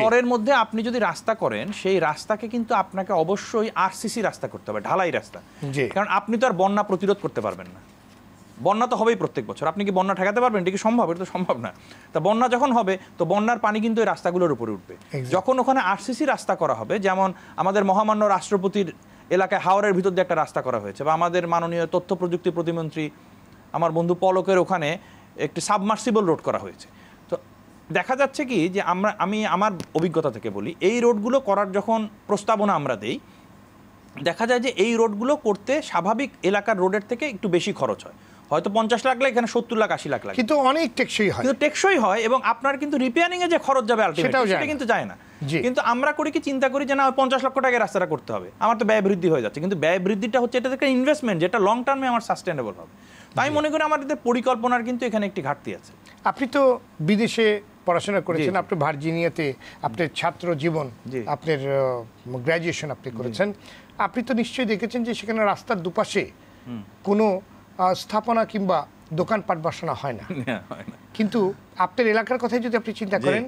[SPEAKER 2] চরের মধ্যে আপনি যদি রাস্তা করেন সেই রাস্তাকে কিন্তু আপনাকে অবশ্যই আরসিসি রাস্তা করতে হবে ঢালাই রাস্তা। কারণ আপনি তো আর বন্যা প্রতিরোধ করতে পারবেন না। বন্যা তো হবেই প্রত্যেক বছর। আপনি কি বন্যা ঠেকাতে পারবেন? এটা কি সম্ভব? এটা তো সম্ভব না। তা বন্যা যখন হবে তো বন্যার পানি কিন্তু এই রাস্তাগুলোর উপরে উঠবে। যখন ওখানে আরসিসি রাস্তা করা হবে যেমন আমাদের মহামান্য রাষ্ট্রপতির এলাকায় হাওড়ের ভিতর দিয়ে একটা রাস্তা করা হয়েছে বা আমাদের মাননীয় তথ্য প্রযুক্তি প্রতিমন্ত্রী আমার বন্ধু পলকের ওখানে একটি সাবমার্সিবল রোড করা হয়েছে। তো দেখা যাচ্ছে কি যে আমরা আমি আমার অভিজ্ঞতা থেকে বলি এই রোডগুলো করার যখন প্রস্তাবনা আমরা দেই দেখা যায় যে এই রোডগুলো করতে স্বাভাবিক এলাকার রোডের থেকে একটু বেশি খরচ হয়। হয়তো পঞ্চাশ লাখ লাগে এখানে সত্তর লাখ আশি লাখ লাগে
[SPEAKER 1] কিন্তু অনেক টেকসই হয়।
[SPEAKER 2] কিন্তু টেকসই হয় এবং আপনার কিন্তু রিপেয়ারিং এ যে খরচ যাবে
[SPEAKER 1] সেটাও
[SPEAKER 2] আলটিমেটলি সেটা কিন্তু যায় না। কিন্তু আমরা করি কি চিন্তা করি যে না পঞ্চাশ লক্ষ টাকা রাস্তাটা করতে হবে। আমার তো ব্যয় বৃদ্ধি হয়ে যাচ্ছে। কিন্তু ব্যয় বৃদ্ধিটা হচ্ছে এটা একটা ইনভেস্টমেন্ট যেটা লং টার্মে আমার সাস্টেনেবল হবে। তাই মনে করি আমাদের পরিকল্পনার কিন্তু এখানে একটি ঘাটতি আছে।
[SPEAKER 1] আপনি তো বিদেশে পড়াশোনা করেছেন। আপনি ভার্জিনিয়াতে আপনার ছাত্র জীবন। আপনার গ্র্যাজুয়েশন আপনি করেছেন। আপনি তো নিশ্চয়ই দেখেছেন যে সেখানে রাস্তার দুপাশে কোনো স্থাপনা কিংবা দোকানপাট বসানো হয় না। কিন্তু আপনার এলাকার কথাই যদি আপনি চিন্তা করেন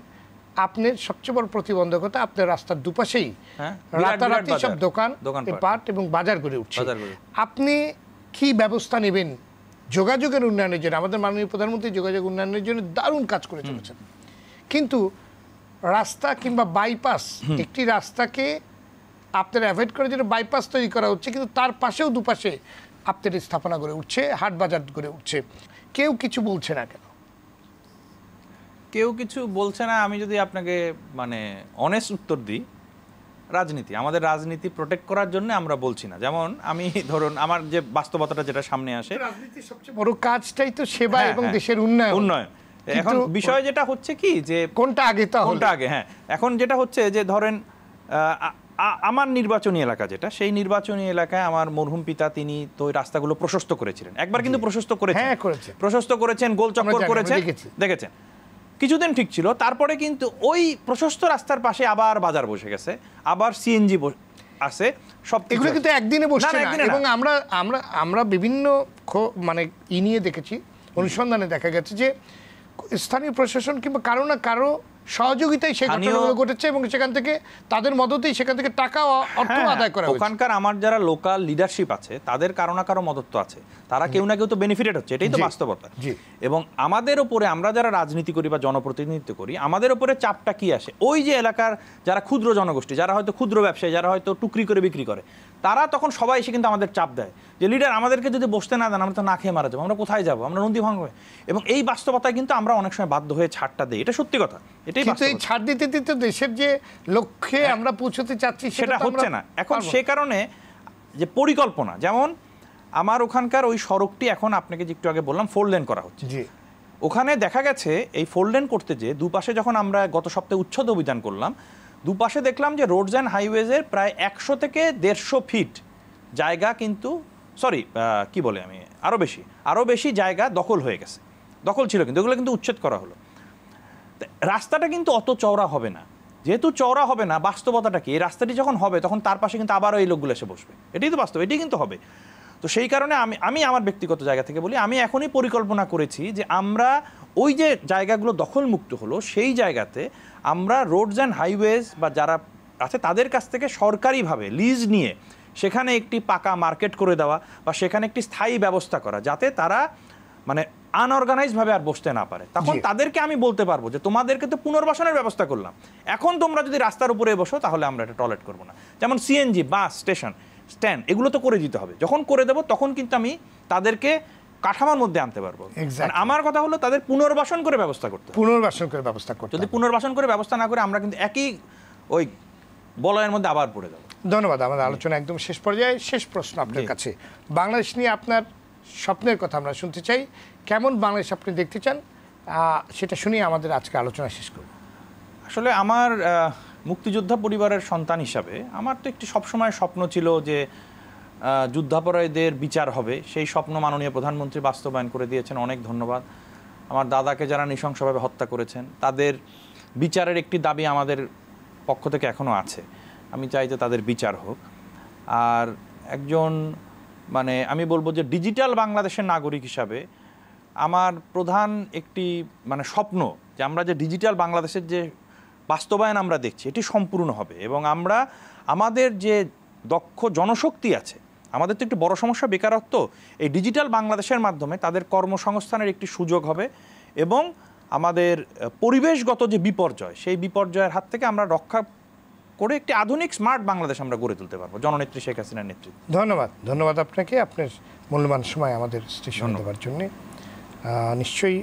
[SPEAKER 1] আপনার সবচেয়ে বড় প্রতিবন্ধকতা আপনার রাস্তার দুপাশেই
[SPEAKER 2] হ্যাঁ,
[SPEAKER 1] রাতারাতি সব দোকান পাট এবং বাজার গড়ে উঠছে। আপনি কি ব্যবস্থা নেবেন? যোগাযোগের উন্নয়নের জন্য আমাদের মাননীয় প্রধানমন্ত্রী যোগাযোগ উন্নয়নের জন্য দারুণ কাজ করে চলেছেন। কিন্তু রাস্তা কিংবা বাইপাস একটি রাস্তাকে আপনার অ্যাভয়েড করার জন্য বাইপাস তৈরি করা হচ্ছে কিন্তু তার পাশেও দুপাশে আপনার স্থাপনা গড়ে উঠছে হাট বাজার গড়ে উঠছে। কেউ কিছু বলছে না কেন?
[SPEAKER 2] কেউ কিছু বলছে না আমি যদি আপনাকে মানে অনেস্ট উত্তর দিই রাজনীতি আমাদের রাজনীতি প্রোটেক্ট করার জন্য আমরা বলছি না। যেমন আমি ধরুন আমার যে বাস্তবতাটা যেটা সামনে আসে।
[SPEAKER 1] রাজনীতির সবচেয়ে বড় কাজটাই তো সেবা
[SPEAKER 2] হ্যাঁ,
[SPEAKER 1] এবং
[SPEAKER 2] হ্যাঁ।
[SPEAKER 1] দেশের উন্নয়ন।
[SPEAKER 2] উন্নয়ন। এখন বিষয় যেটা হচ্ছে কি যে
[SPEAKER 1] কোনটা আগে তা
[SPEAKER 2] কোনটা আগে হ্যাঁ। এখন যেটা হচ্ছে যে ধরেন আমার নির্বাচনী এলাকা যেটা সেই নির্বাচনী এলাকায় আমার মরহুম পিতা তিনি তো ওই রাস্তাগুলো প্রশস্ত করেছিলেন। একবার কিন্তু প্রশস্ত করেছেন।
[SPEAKER 1] হ্যাঁ।
[SPEAKER 2] প্রশস্ত করেছেন গোল
[SPEAKER 1] আমরা
[SPEAKER 2] চক্কর করেছেন। দেখেছেন। কিছুদিন ঠিক ছিল তারপরে কিন্তু ওই প্রশস্ত রাস্তার পাশে আবার বাজার বসে গেছে আবার সিএনজি আছে সব
[SPEAKER 1] এগুলো কিন্তু একদিনে বসছে
[SPEAKER 2] না।
[SPEAKER 1] এবং আমরা আমরা আমরা বিভিন্ন মানে ই নিয়ে দেখেছি অনুসন্ধানে দেখা গেছে যে স্থানীয় প্রশাসন কিংবা কারও না কারও সহযোগিতায় সেই ঘটনাগুলো ঘটেছে এবং সেখান থেকে তাদের মদতেই সেখান থেকে টাকা অর্থ
[SPEAKER 2] হ্যাঁ,
[SPEAKER 1] আদায় করা
[SPEAKER 2] ওখানকার আমার যারা লোকাল লিডারশিপ আছে তাদের কারও না কারও মদত তো আছে। তারা কেউ না কেউ তো বেনিফিটেড হচ্ছে এটাই তো বাস্তবতা। এবং আমাদের ওপরে আমরা যারা রাজনীতি করি বা জনপ্রতিনিধিত্ব করি আমাদের ওপরে চাপটা কি আসে? ওই যে এলাকার যারা ক্ষুদ্র জনগোষ্ঠী যারা হয়তো ক্ষুদ্র ব্যবসায়ী যারা হয়তো টুকরি করে বিক্রি করে তারা তখন সবাই এসে কিন্তু আমাদের চাপ দেয় যে লিডার আমাদেরকে যদি বসতে না দেন আমরা তো না খেয়ে মারা যাব আমরা কোথায় যাব? আমরা নদী ভাঙবো? এবং এই বাস্তবতায় কিন্তু আমরা অনেক সময় বাধ্য হয়ে ছাড়টা দিই। এটা সত্যি কথা। এটাই
[SPEAKER 1] এই ছাড় দিতে দিতে দেশের যে লক্ষ্যে আমরা পৌঁছতে চাচ্ছি
[SPEAKER 2] সেটা হচ্ছে না। এখন সে কারণে যে পরিকল্পনা যেমন আমার ওখানকার ওই সড়কটি এখন আপনাকে যে একটু আগে বললাম ফোর লেন করা হচ্ছে।
[SPEAKER 1] জি।
[SPEAKER 2] ওখানে দেখা গেছে এই ফোর লেন করতে যে দুপাশে যখন আমরা গত সপ্তাহে উচ্ছেদ অভিযান করলাম দুপাশে দেখলাম যে রোডস অ্যান্ড হাইওয়েজের প্রায় একশো থেকে দেড়শো ফিট জায়গা কিন্তু, সরি কি বলে আমি আরও বেশি আরও বেশি জায়গা দখল হয়ে গেছে। দখল ছিল কিন্তু, এগুলো কিন্তু উচ্ছেদ করা হলো। রাস্তাটা কিন্তু অত চওড়া হবে না। যেহেতু চওড়া হবে না, বাস্তবতাটা কি? এই রাস্তাটি যখন হবে, তখন তার পাশে কিন্তু আবারও এই লোকগুলো এসে বসবে। এটাই তো বাস্তব, এটাই কিন্তু হবে। তো সেই কারণে আমি আমি আমার ব্যক্তিগত জায়গা থেকে বলি আমি এখনই পরিকল্পনা করেছি যে আমরা ওই যে জায়গাগুলো দখলমুক্ত হলো সেই জায়গাতে আমরা রোডস অ্যান্ড হাইওয়েজ বা যারা আছে তাদের কাছ থেকে সরকারিভাবে লিজ নিয়ে সেখানে একটি পাকা মার্কেট করে দেওয়া বা সেখানে একটি স্থায়ী ব্যবস্থা করা যাতে তারা মানে আনঅর্গানাইজ ভাবে আর বসতে না পারে। তখন তাদেরকে আমি বলতে পারব যে তোমাদেরকে তো পুনর্বাসনের ব্যবস্থা করলাম। এখন তোমরা যদি রাস্তার উপরে বসো তাহলে আমরা এটা টয়লেট করব না। যেমন সিএনজি বাস স্টেশন স্ট্যান্ড এগুলো তো করে দিতে হবে। যখন করে দেবো তখন কিন্তু আমি তাদেরকে কাঠামোর মধ্যে আনতে পারব। আমার কথা হলো তাদের পুনর্বাসন করে ব্যবস্থা করতে
[SPEAKER 1] পুনর্বাসন করে ব্যবস্থা করতে
[SPEAKER 2] যদি পুনর্বাসন করে ব্যবস্থা না করে আমরা কিন্তু একই ওই বলয়ের মধ্যে আবার পড়ে যাব।
[SPEAKER 1] ধন্যবাদ আমাদের আলোচনা একদম শেষ পর্যায়ে। শেষ প্রশ্ন আপনার কাছে। বাংলাদেশ নিয়ে আপনার স্বপ্নের কথা আমরা শুনতে চাই। কেমন বাংলাদেশ আপনি দেখতে চান? সেটা শুনিয়ে আমাদের আজকে আলোচনা শেষ করব।
[SPEAKER 2] আসলে আমার মুক্তিযোদ্ধা পরিবারের সন্তান হিসাবে আমার তো একটি সবসময় স্বপ্ন ছিল যে যুদ্ধাপরাধীদের বিচার হবে। সেই স্বপ্ন মাননীয় প্রধানমন্ত্রী বাস্তবায়ন করে দিয়েছেন। অনেক ধন্যবাদ। আমার দাদাকে যারা নৃশংসভাবে হত্যা করেছেন, তাদের বিচারের একটি দাবি আমাদের পক্ষ থেকে এখনও আছে। আমি চাই যে তাদের বিচার হোক। আর একজন মানে আমি বলব যে ডিজিটাল বাংলাদেশের নাগরিক হিসাবে আমার প্রধান একটি মানে স্বপ্ন যে আমরা যে ডিজিটাল বাংলাদেশের যে বাস্তবায়ন আমরা দেখছি এটি সম্পূর্ণ হবে এবং আমরা আমাদের যে দক্ষ জনশক্তি আছে আমাদের তো একটু বড় সমস্যা বেকারত্ব এই ডিজিটাল বাংলাদেশের মাধ্যমে তাদের কর্মসংস্থানের একটি সুযোগ হবে এবং আমাদের পরিবেশগত যে বিপর্যয় সেই বিপর্যয়ের হাত থেকে আমরা রক্ষা করে একটি আধুনিক স্মার্ট বাংলাদেশ আমরা গড়ে তুলতে পারব। জননেত্রী শেখ হাসিনার নেতৃত্বে।
[SPEAKER 1] ধন্যবাদ ধন্যবাদ আপনাকে। আপনার মূল্যবান সময় আমাদের স্টেশন। দেওয়ার জন্য। নিশ্চয়ই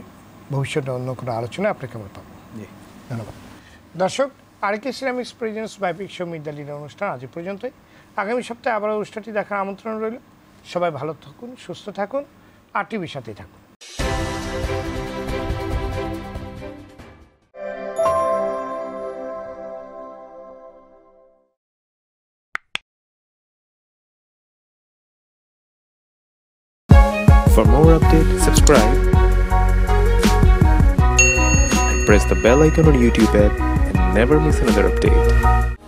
[SPEAKER 1] ভবিষ্যতে অন্য কোনো আলোচনা আপনাকে আমরা পাবো।
[SPEAKER 2] জি।
[SPEAKER 1] ধন্যবাদ। দর্শক আরকে সিরামিক্স প্রেজেন্স বাইপিক বিশ্ববিদ্যালয়ের অনুষ্ঠান আজ পর্যন্তই। আগামী সপ্তাহে আবার অনুষ্ঠানটি দেখার আমন্ত্রণ রইল। সবাই ভালো থাকুন সুস্থ থাকুন আর টিভির সাথেই থাকুন।
[SPEAKER 3] For more updates, subscribe and press the bell icon on YouTube app. Never miss another update.